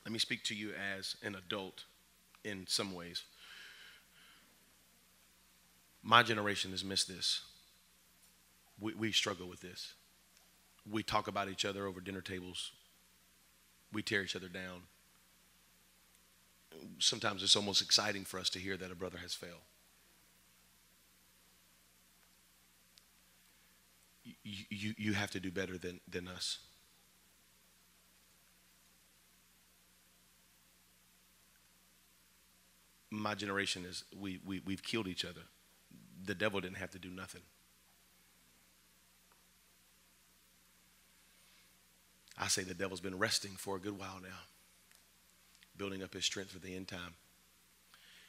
let me speak to you as an adult in some ways. My generation has missed this. We, we struggle with this. We talk about each other over dinner tables, we tear each other down sometimes it's almost exciting for us to hear that a brother has failed. You, you, you have to do better than, than us. My generation is, we, we, we've killed each other. The devil didn't have to do nothing. I say the devil's been resting for a good while now building up his strength for the end time.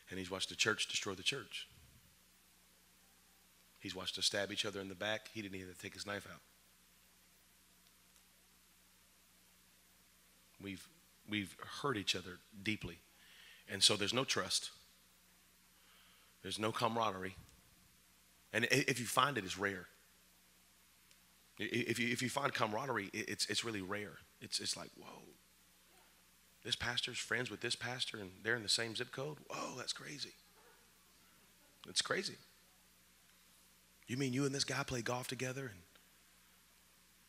And he's watched the church destroy the church. He's watched us stab each other in the back. He didn't even take his knife out. We've, we've hurt each other deeply. And so there's no trust, there's no camaraderie. And if you find it, it's rare. If you, if you find camaraderie, it's, it's really rare. It's, it's like, whoa, this pastor's friends with this pastor and they're in the same zip code? Whoa, that's crazy. It's crazy. You mean you and this guy play golf together and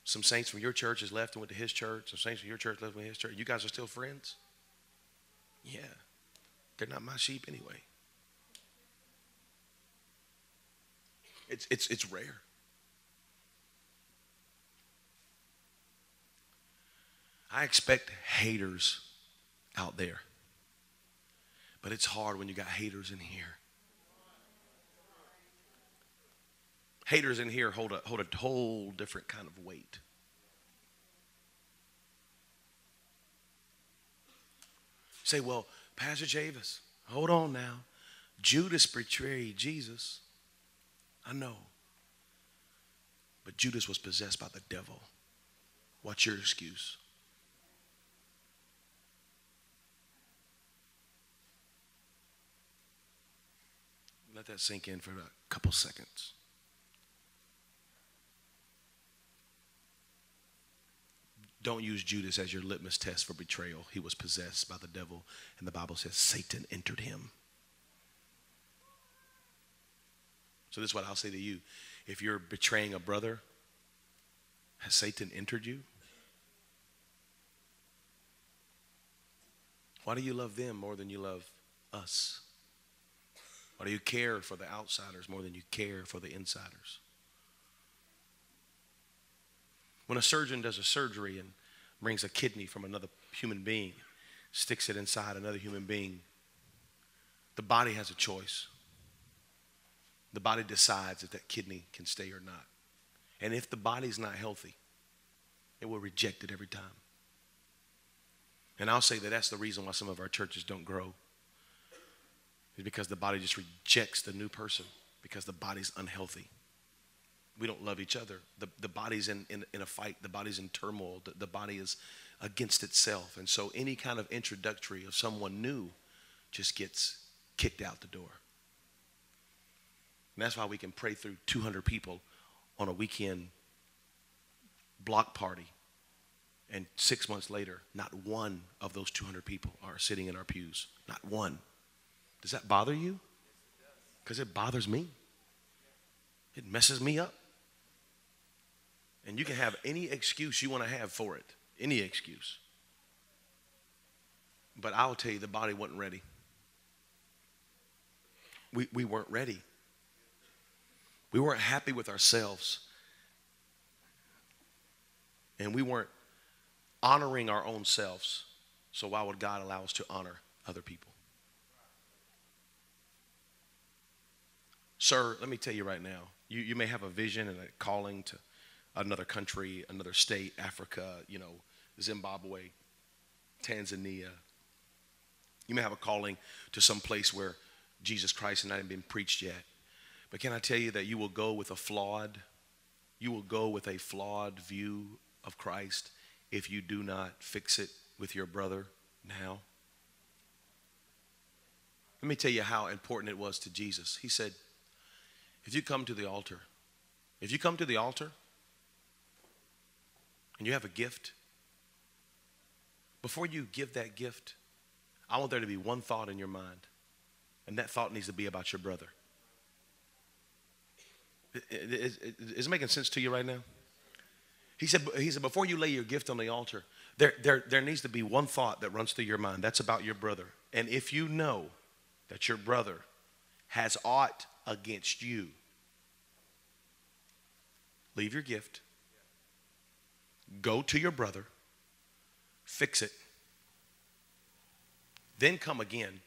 some saints from your church has left and went to his church, some saints from your church left and went to his church. You guys are still friends? Yeah, they're not my sheep anyway. It's, it's, it's rare. I expect haters out there. But it's hard when you got haters in here. Haters in here hold a, hold a whole different kind of weight. Say, well, Pastor Chavis, hold on now. Judas betrayed Jesus. I know. But Judas was possessed by the devil. What's your excuse? Let that sink in for a couple seconds. Don't use Judas as your litmus test for betrayal. He was possessed by the devil, and the Bible says Satan entered him. So, this is what I'll say to you. If you're betraying a brother, has Satan entered you? Why do you love them more than you love us? Why do you care for the outsiders more than you care for the insiders? When a surgeon does a surgery and brings a kidney from another human being, sticks it inside another human being, the body has a choice. The body decides if that kidney can stay or not. And if the body's not healthy, it will reject it every time. And I'll say that that's the reason why some of our churches don't grow is because the body just rejects the new person because the body's unhealthy. We don't love each other. The, the body's in, in, in a fight, the body's in turmoil, the, the body is against itself. And so any kind of introductory of someone new just gets kicked out the door. And that's why we can pray through 200 people on a weekend block party. And six months later, not one of those 200 people are sitting in our pews. Not one. Does that bother you? Because it bothers me. It messes me up. And you can have any excuse you want to have for it, any excuse. But I'll tell you, the body wasn't ready. We, we weren't ready. We weren't happy with ourselves. And we weren't honoring our own selves. So, why would God allow us to honor other people? Sir, let me tell you right now, you, you may have a vision and a calling to another country, another state, Africa, you know, Zimbabwe, Tanzania. You may have a calling to some place where Jesus Christ has not been preached yet. But can I tell you that you will go with a flawed, you will go with a flawed view of Christ if you do not fix it with your brother now? Let me tell you how important it was to Jesus. He said, if you come to the altar, if you come to the altar and you have a gift, before you give that gift, I want there to be one thought in your mind, and that thought needs to be about your brother. Is, it making sense to you right now? He said, he said, before you lay your gift on the altar, there, there, there needs to be one thought that runs through your mind. That's about your brother. And if you know that your brother has aught against you, leave your gift, go to your brother, fix it, then come again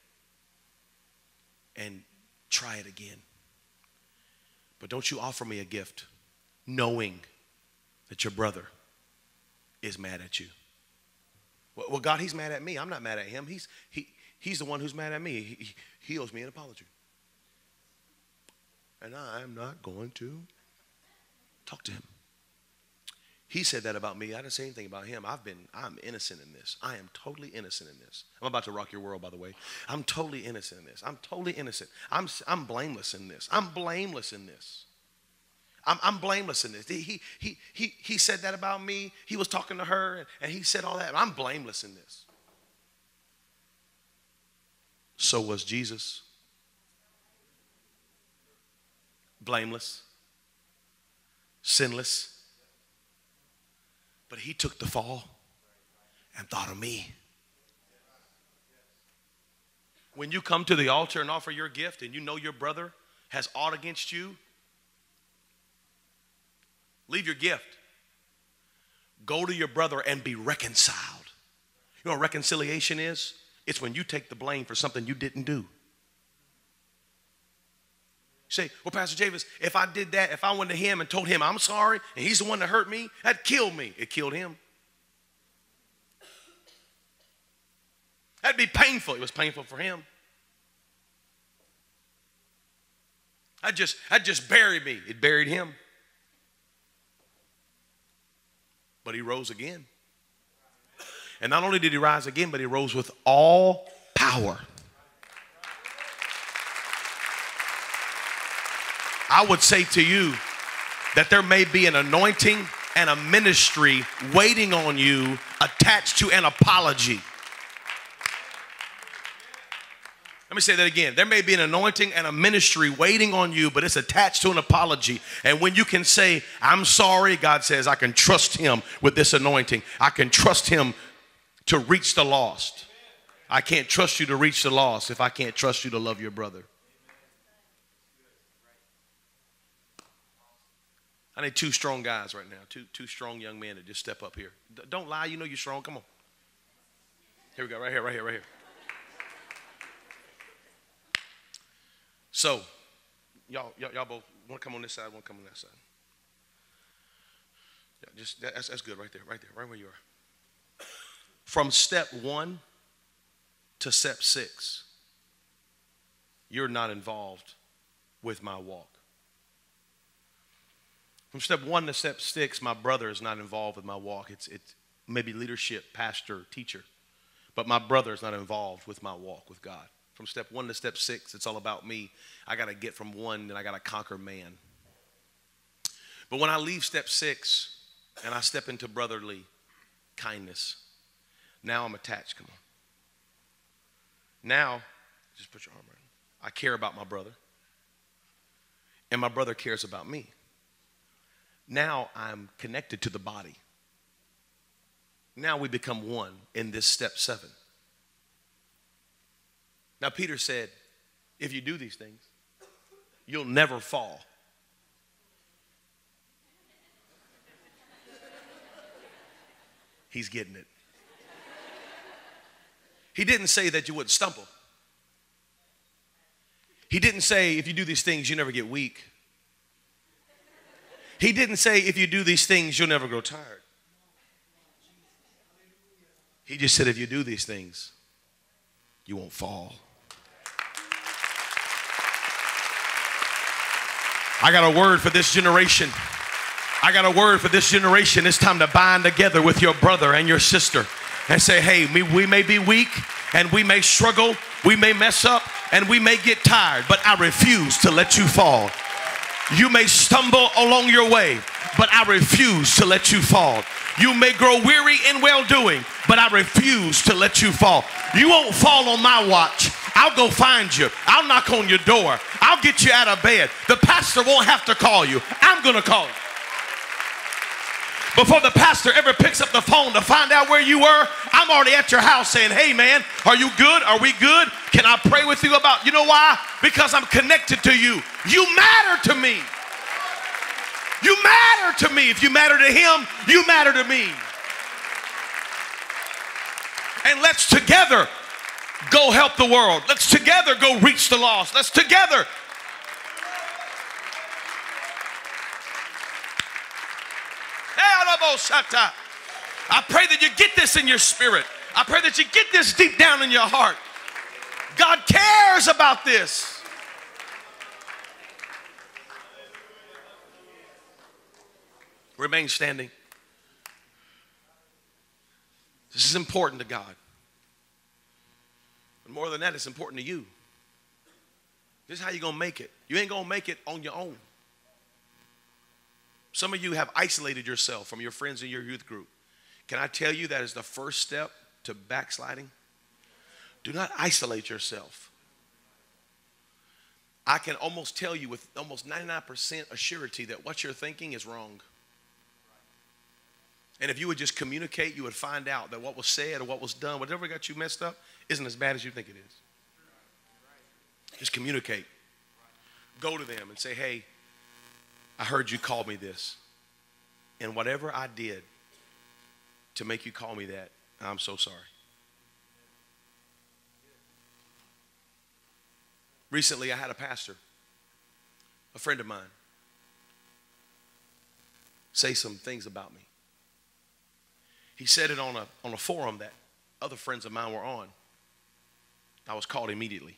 and try it again. But don't you offer me a gift knowing that your brother is mad at you. Well, God, he's mad at me. I'm not mad at him. He's, he, he's the one who's mad at me. He, he owes me an apology and I am not going to talk to him. He said that about me. I didn't say anything about him. I've been, I'm innocent in this. I am totally innocent in this. I'm about to rock your world, by the way. I'm totally innocent in this. I'm totally innocent. I'm, I'm blameless in this. I'm blameless in this. I'm, I'm blameless in this. He, he, he, he said that about me. He was talking to her, and, and he said all that. I'm blameless in this. So was Jesus. blameless, sinless. But he took the fall and thought of me. When you come to the altar and offer your gift and you know your brother has aught against you, leave your gift. Go to your brother and be reconciled. You know what reconciliation is? It's when you take the blame for something you didn't do. Say, well, Pastor Chavis, if I did that, if I went to him and told him I'm sorry and he's the one that hurt me, that killed me. It killed him. That'd be painful. It was painful for him. That just, that just buried me. It buried him. But he rose again. And not only did he rise again, but he rose with all power. I would say to you that there may be an anointing and a ministry waiting on you attached to an apology. Let me say that again. There may be an anointing and a ministry waiting on you, but it's attached to an apology. And when you can say, I'm sorry, God says, I can trust Him with this anointing. I can trust Him to reach the lost. I can't trust you to reach the lost if I can't trust you to love your brother. I need two strong guys right now, two, two strong young men to just step up here. D- don't lie, you know you're strong. Come on. Here we go, right here, right here, right here. So, y'all, y'all, y'all both want to come on this side, want to come on that side. Yeah, just that's, that's good right there, right there, right where you are. From step one to step six, you're not involved with my walk. From step one to step six, my brother is not involved with my walk. It's, it's maybe leadership, pastor, teacher. But my brother is not involved with my walk with God. From step one to step six, it's all about me. I got to get from one, and I got to conquer man. But when I leave step six and I step into brotherly kindness, now I'm attached. Come on. Now, just put your arm around. I care about my brother, and my brother cares about me. Now I'm connected to the body. Now we become one in this step seven. Now, Peter said, if you do these things, you'll never fall. He's getting it. He didn't say that you wouldn't stumble. He didn't say, if you do these things, you never get weak. He didn't say, if you do these things, you'll never grow tired. He just said, if you do these things, you won't fall. I got a word for this generation. I got a word for this generation. It's time to bind together with your brother and your sister and say, hey, we, we may be weak and we may struggle, we may mess up, and we may get tired, but I refuse to let you fall. You may stumble along your way, but I refuse to let you fall. You may grow weary in well doing, but I refuse to let you fall. You won't fall on my watch. I'll go find you. I'll knock on your door. I'll get you out of bed. The pastor won't have to call you. I'm going to call you. Before the pastor ever picks up the phone to find out where you were, I'm already at your house saying, Hey man, are you good? Are we good? Can I pray with you about, you know why? Because I'm connected to you. You matter to me. You matter to me. If you matter to him, you matter to me. And let's together go help the world. Let's together go reach the lost. Let's together. I pray that you get this in your spirit. I pray that you get this deep down in your heart. God cares about this. Remain standing. This is important to God. But more than that, it's important to you. This is how you're going to make it. You ain't going to make it on your own. Some of you have isolated yourself from your friends in your youth group. Can I tell you that is the first step to backsliding? Do not isolate yourself. I can almost tell you with almost 99% assurity that what you're thinking is wrong. And if you would just communicate, you would find out that what was said or what was done, whatever got you messed up, isn't as bad as you think it is. Just communicate. Go to them and say, hey, I heard you call me this. And whatever I did to make you call me that, I'm so sorry. Recently, I had a pastor, a friend of mine, say some things about me. He said it on a, on a forum that other friends of mine were on. I was called immediately.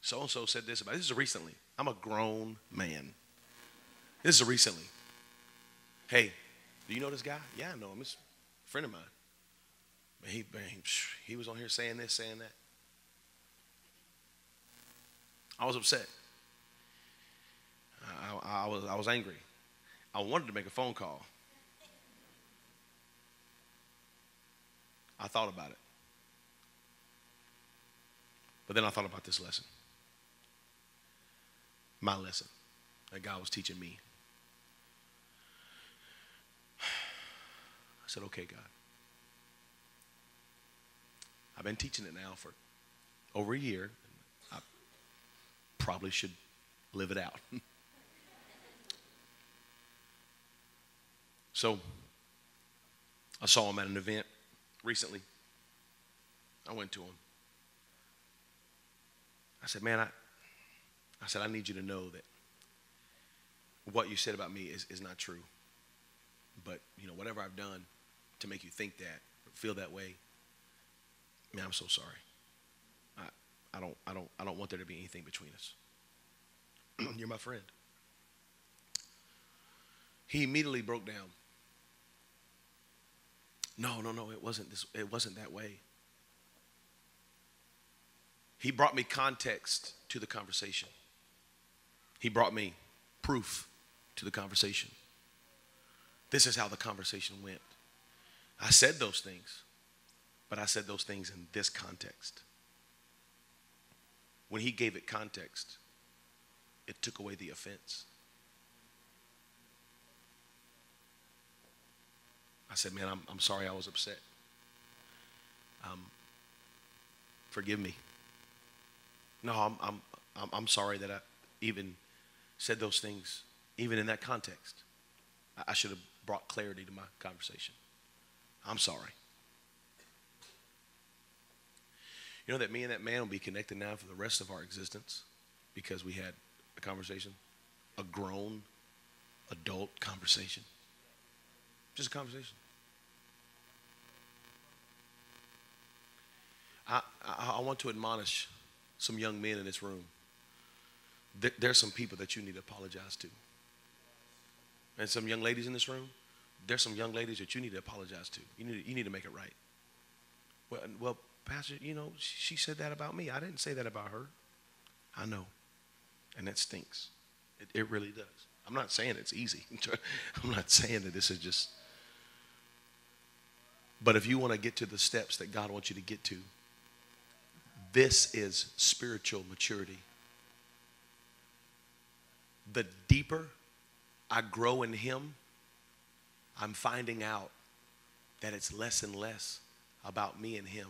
So and so said this about this is recently. I'm a grown man. This is recently. Hey, do you know this guy? Yeah, I know him. He's a friend of mine. But he, he was on here saying this, saying that. I was upset. I, I, was, I was angry. I wanted to make a phone call. I thought about it. But then I thought about this lesson. My lesson that God was teaching me. Said, okay, God. I've been teaching it now for over a year I probably should live it out. so I saw him at an event recently. I went to him. I said, Man, I, I said, I need you to know that what you said about me is, is not true. But, you know, whatever I've done to make you think that, feel that way, man, I'm so sorry. I don't, I don't, I don't want there to be anything between us. You're my friend. He immediately broke down. No, no, no, it wasn't this, it wasn't that way. He brought me context to the conversation. He brought me proof to the conversation. This is how the conversation went. I said those things, but I said those things in this context when he gave it context, it took away the offense. I said, Man, I'm, I'm sorry I was upset. Um, forgive me. No, I'm, I'm, I'm, I'm sorry that I even said those things, even in that context. I, I should have brought clarity to my conversation. I'm sorry. You know that me and that man will be connected now for the rest of our existence because we had a conversation, a grown, adult conversation. Just a conversation. I, I, I want to admonish some young men in this room. There, there's some people that you need to apologize to. And some young ladies in this room, there's some young ladies that you need to apologize to. You need, you need to make it right. Well, well, Pastor, you know, she said that about me. I didn't say that about her. I know. And that stinks. It, it really does. I'm not saying it's easy. I'm not saying that this is just. But if you want to get to the steps that God wants you to get to, this is spiritual maturity. The deeper I grow in Him, I'm finding out that it's less and less about me and Him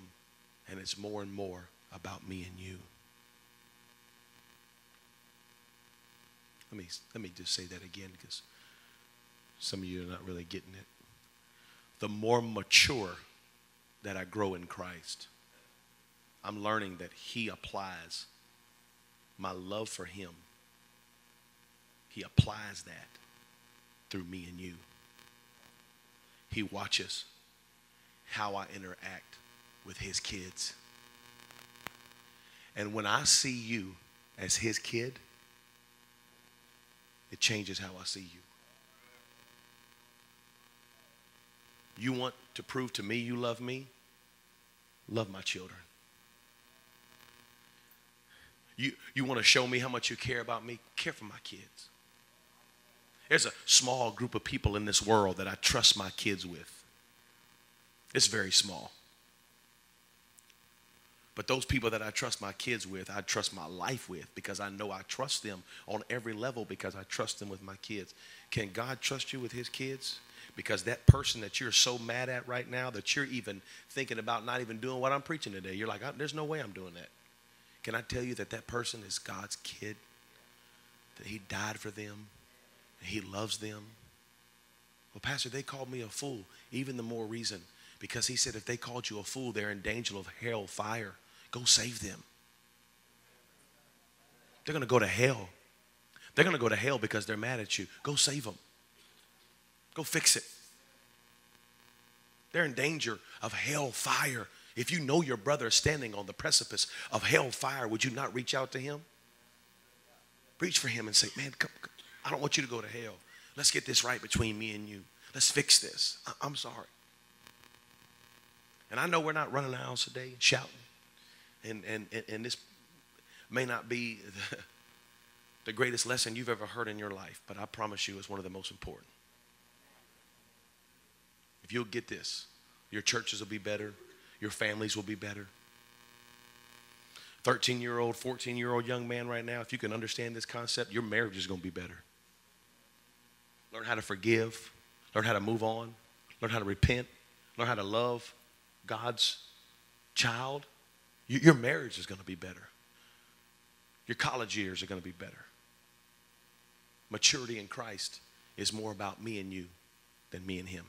and it's more and more about me and you. Let me, let me just say that again because some of you are not really getting it. The more mature that I grow in Christ, I'm learning that He applies my love for Him. He applies that through me and you. He watches how I interact with his kids. And when I see you as his kid, it changes how I see you. You want to prove to me you love me? Love my children. You, you want to show me how much you care about me? Care for my kids. There's a small group of people in this world that I trust my kids with. It's very small. But those people that I trust my kids with, I trust my life with because I know I trust them on every level because I trust them with my kids. Can God trust you with his kids? Because that person that you're so mad at right now that you're even thinking about not even doing what I'm preaching today, you're like, there's no way I'm doing that. Can I tell you that that person is God's kid? That He died for them, He loves them. Well, Pastor, they called me a fool. Even the more reason. Because He said if they called you a fool, they're in danger of hell fire. Go save them. They're going to go to hell. They're going to go to hell because they're mad at you. Go save them. Go fix it. They're in danger of hell fire. If you know your brother is standing on the precipice of hell fire, would you not reach out to him? Reach for him and say, Man, come, come. I don't want you to go to hell. Let's get this right between me and you. Let's fix this. I- I'm sorry. And I know we're not running house today shouting. And, and, and, and this may not be the, the greatest lesson you've ever heard in your life, but I promise you it's one of the most important. If you'll get this, your churches will be better, your families will be better. 13 year old, 14 year old young man right now, if you can understand this concept, your marriage is going to be better. Learn how to forgive, learn how to move on, learn how to repent, learn how to love God's child. Your marriage is going to be better. Your college years are going to be better. Maturity in Christ is more about me and you than me and him.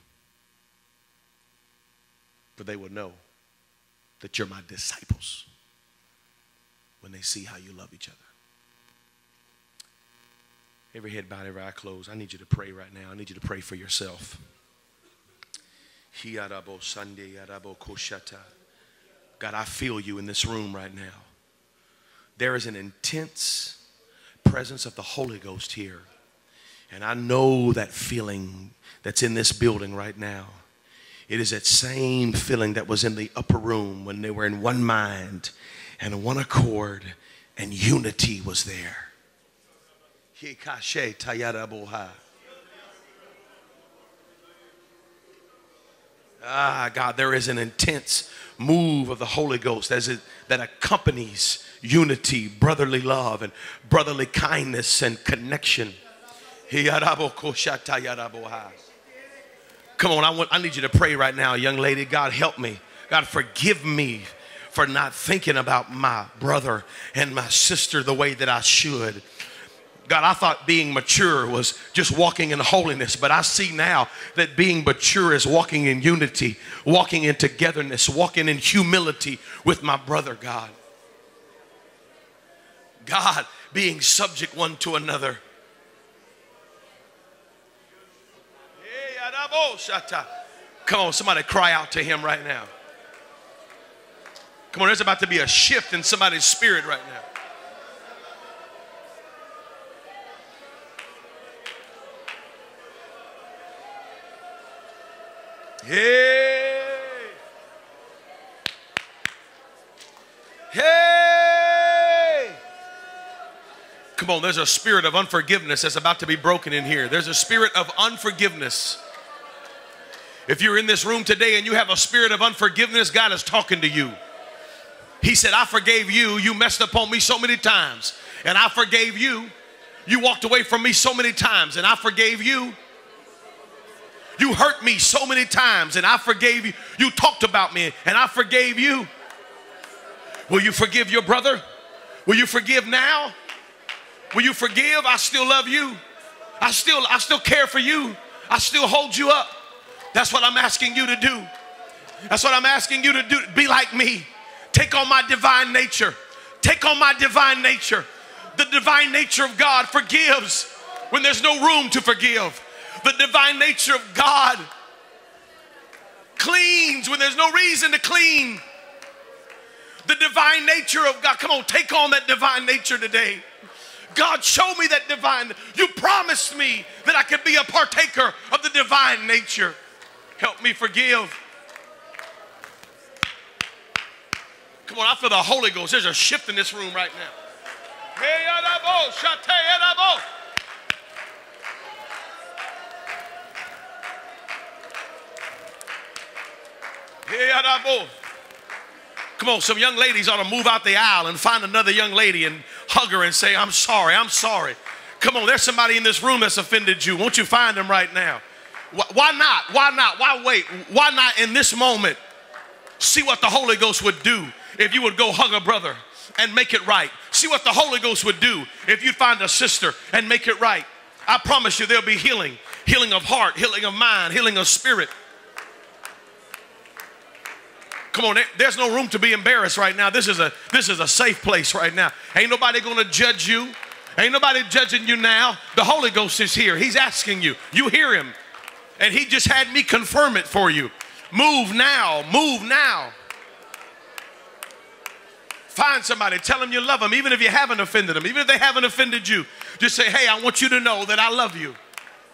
For they will know that you're my disciples when they see how you love each other. Every head bowed, every eye closed. I need you to pray right now. I need you to pray for yourself. God, I feel you in this room right now. There is an intense presence of the Holy Ghost here. And I know that feeling that's in this building right now. It is that same feeling that was in the upper room when they were in one mind and one accord and unity was there. Ah, God, there is an intense move of the Holy Ghost as it, that accompanies unity, brotherly love, and brotherly kindness and connection. Come on, I, want, I need you to pray right now, young lady. God, help me. God, forgive me for not thinking about my brother and my sister the way that I should. God, I thought being mature was just walking in holiness, but I see now that being mature is walking in unity, walking in togetherness, walking in humility with my brother, God. God, being subject one to another. Come on, somebody cry out to him right now. Come on, there's about to be a shift in somebody's spirit right now. Hey! Hey! Come on, there's a spirit of unforgiveness that's about to be broken in here. There's a spirit of unforgiveness. If you're in this room today and you have a spirit of unforgiveness, God is talking to you. He said, I forgave you. You messed up on me so many times, and I forgave you. You walked away from me so many times, and I forgave you. You hurt me so many times, and I forgave you. You talked about me, and I forgave you. Will you forgive your brother? Will you forgive now? Will you forgive? I still love you. I still, I still care for you. I still hold you up. That's what I'm asking you to do. That's what I'm asking you to do. Be like me. Take on my divine nature. Take on my divine nature. The divine nature of God forgives when there's no room to forgive. The divine nature of God cleans when there's no reason to clean. The divine nature of God. Come on, take on that divine nature today. God, show me that divine. You promised me that I could be a partaker of the divine nature. Help me forgive. Come on, I feel the Holy Ghost. There's a shift in this room right now. Come on, some young ladies ought to move out the aisle and find another young lady and hug her and say, I'm sorry, I'm sorry. Come on, there's somebody in this room that's offended you. Won't you find them right now? Why not? Why not? Why wait? Why not in this moment see what the Holy Ghost would do if you would go hug a brother and make it right. See what the Holy Ghost would do if you'd find a sister and make it right. I promise you there'll be healing healing of heart, healing of mind, healing of spirit. Come on, there's no room to be embarrassed right now. This is a this is a safe place right now. Ain't nobody gonna judge you. Ain't nobody judging you now. The Holy Ghost is here. He's asking you. You hear him. And he just had me confirm it for you. Move now. Move now. Find somebody, tell them you love them, even if you haven't offended them, even if they haven't offended you. Just say, hey, I want you to know that I love you.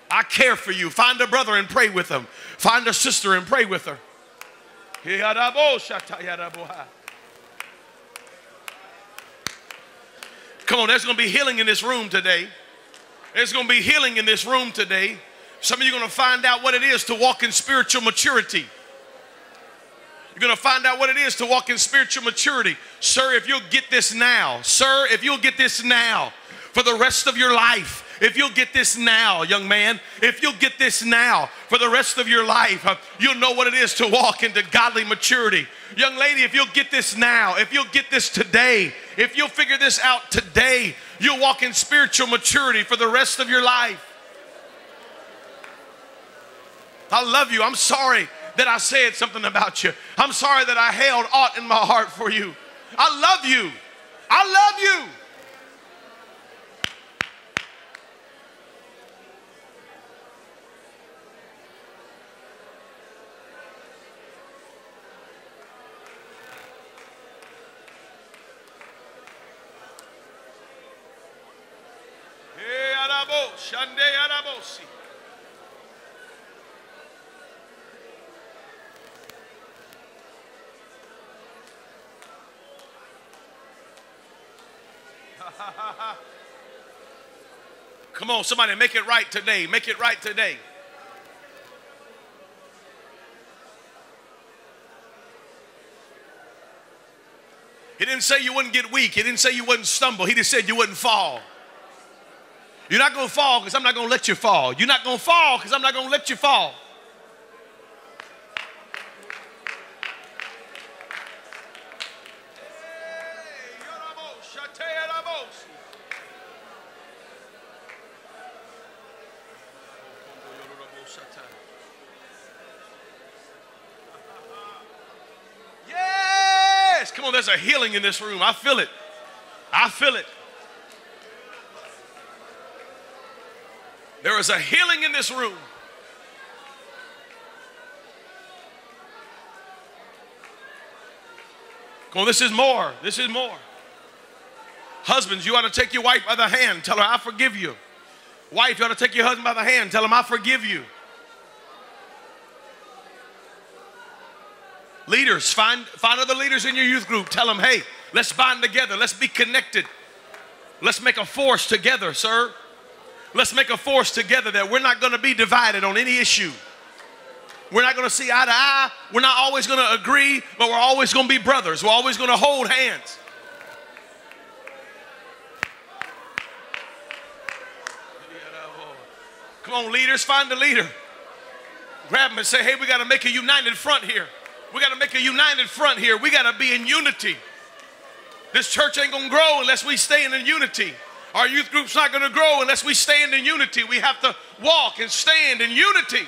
I care for you. Find a brother and pray with them. Find a sister and pray with her. Come on, there's going to be healing in this room today. There's going to be healing in this room today. Some of you are going to find out what it is to walk in spiritual maturity. You're going to find out what it is to walk in spiritual maturity. Sir, if you'll get this now, sir, if you'll get this now for the rest of your life, if you'll get this now, young man, if you'll get this now for the rest of your life, uh, you'll know what it is to walk into godly maturity. Young lady, if you'll get this now, if you'll get this today, if you'll figure this out today, you'll walk in spiritual maturity for the rest of your life. I love you. I'm sorry that I said something about you. I'm sorry that I held aught in my heart for you. I love you. I love you. Shande Arabosi. Come on, somebody, make it right today. Make it right today. He didn't say you wouldn't get weak. He didn't say you wouldn't stumble. He just said you wouldn't fall. You're not going to fall because I'm not going to let you fall. You're not going to fall because I'm not going to let you fall. Yes! Come on, there's a healing in this room. I feel it. I feel it. There is a healing in this room. Come on, this is more. This is more. Husbands, you ought to take your wife by the hand. Tell her, I forgive you. Wife, you ought to take your husband by the hand. Tell him, I forgive you. Leaders, find, find other leaders in your youth group. Tell them, hey, let's bind together. Let's be connected. Let's make a force together, sir. Let's make a force together that we're not going to be divided on any issue. We're not going to see eye to eye. We're not always going to agree, but we're always going to be brothers. We're always going to hold hands. Come on, leaders, find the leader. Grab him and say, hey, we got to make a united front here. We got to make a united front here. We got to be in unity. This church ain't going to grow unless we stay in unity. Our youth group's not going to grow unless we stand in unity. We have to walk and stand in unity.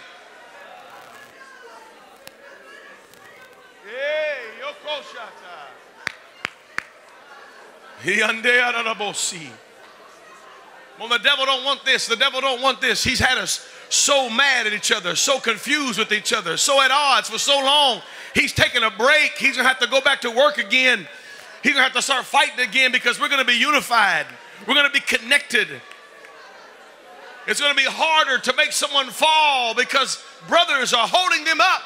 Well, the devil don't want this. The devil don't want this. He's had us so mad at each other, so confused with each other, so at odds for so long. He's taking a break. He's going to have to go back to work again. He's going to have to start fighting again because we're going to be unified. We're going to be connected. It's going to be harder to make someone fall because brothers are holding them up.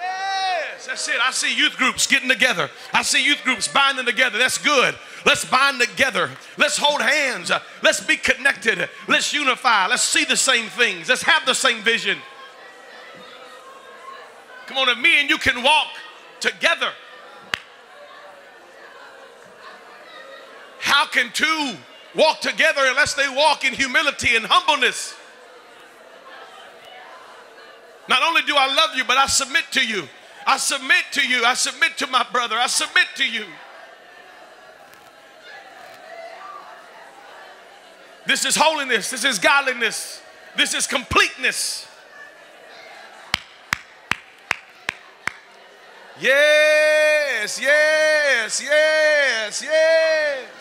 Yes, that's it. I see youth groups getting together. I see youth groups binding together. That's good. Let's bind together. Let's hold hands. Let's be connected. Let's unify. Let's see the same things. Let's have the same vision. Come on, if me and you can walk together. How can two walk together unless they walk in humility and humbleness? Not only do I love you, but I submit to you. I submit to you. I submit to my brother. I submit to you. This is holiness. This is godliness. This is completeness. Yes, yes, yes, yes.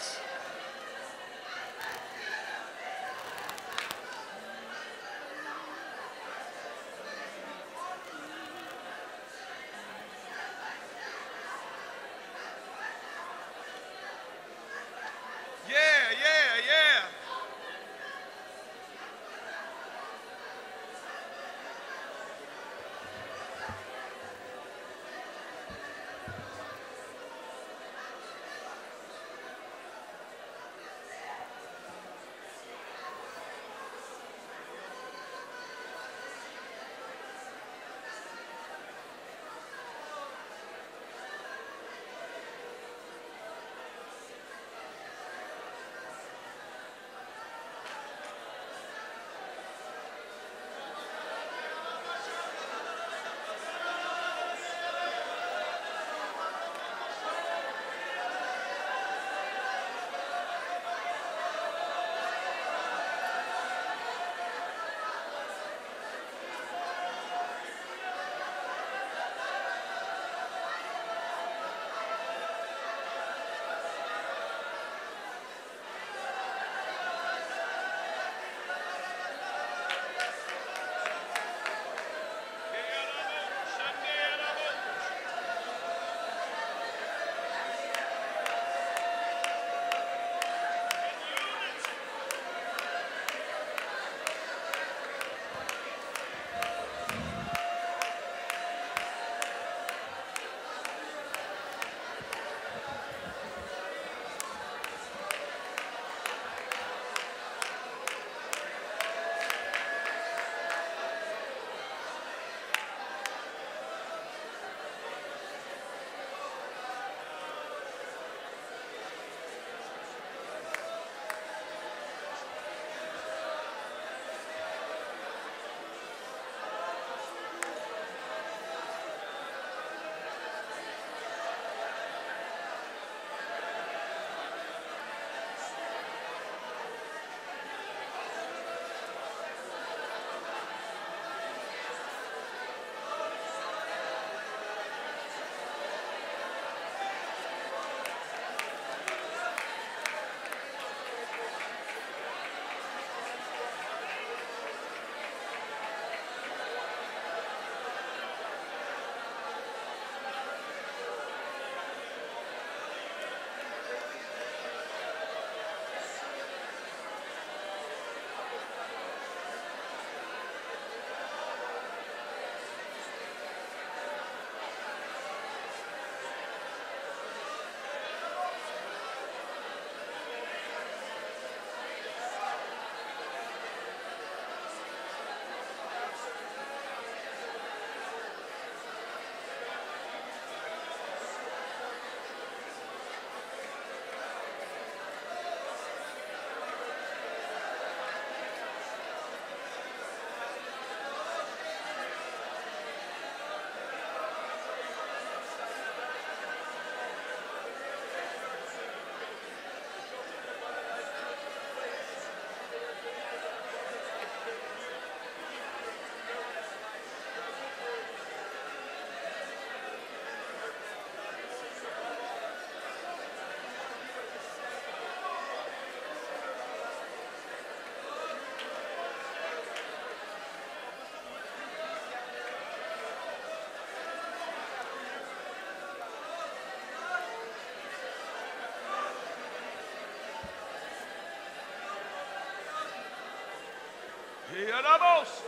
¡Ganamos!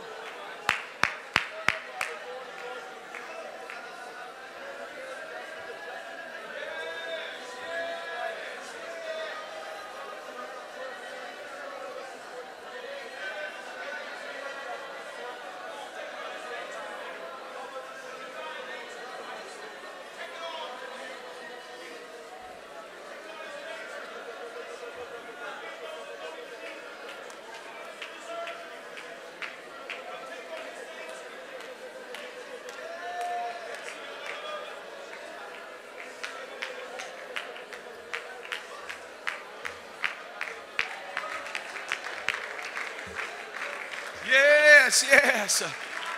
Yes, yes.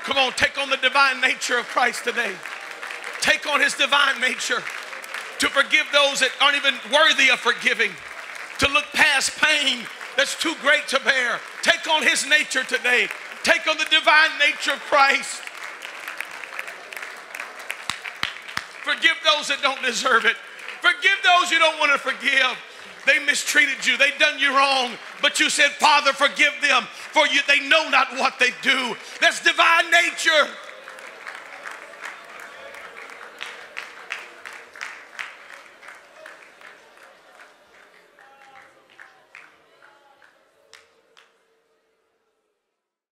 Come on, take on the divine nature of Christ today. Take on his divine nature to forgive those that aren't even worthy of forgiving, to look past pain that's too great to bear. Take on his nature today. Take on the divine nature of Christ. Forgive those that don't deserve it. Forgive those you don't want to forgive. They mistreated you. They done you wrong. But you said, Father, forgive them, for you they know not what they do. That's divine nature.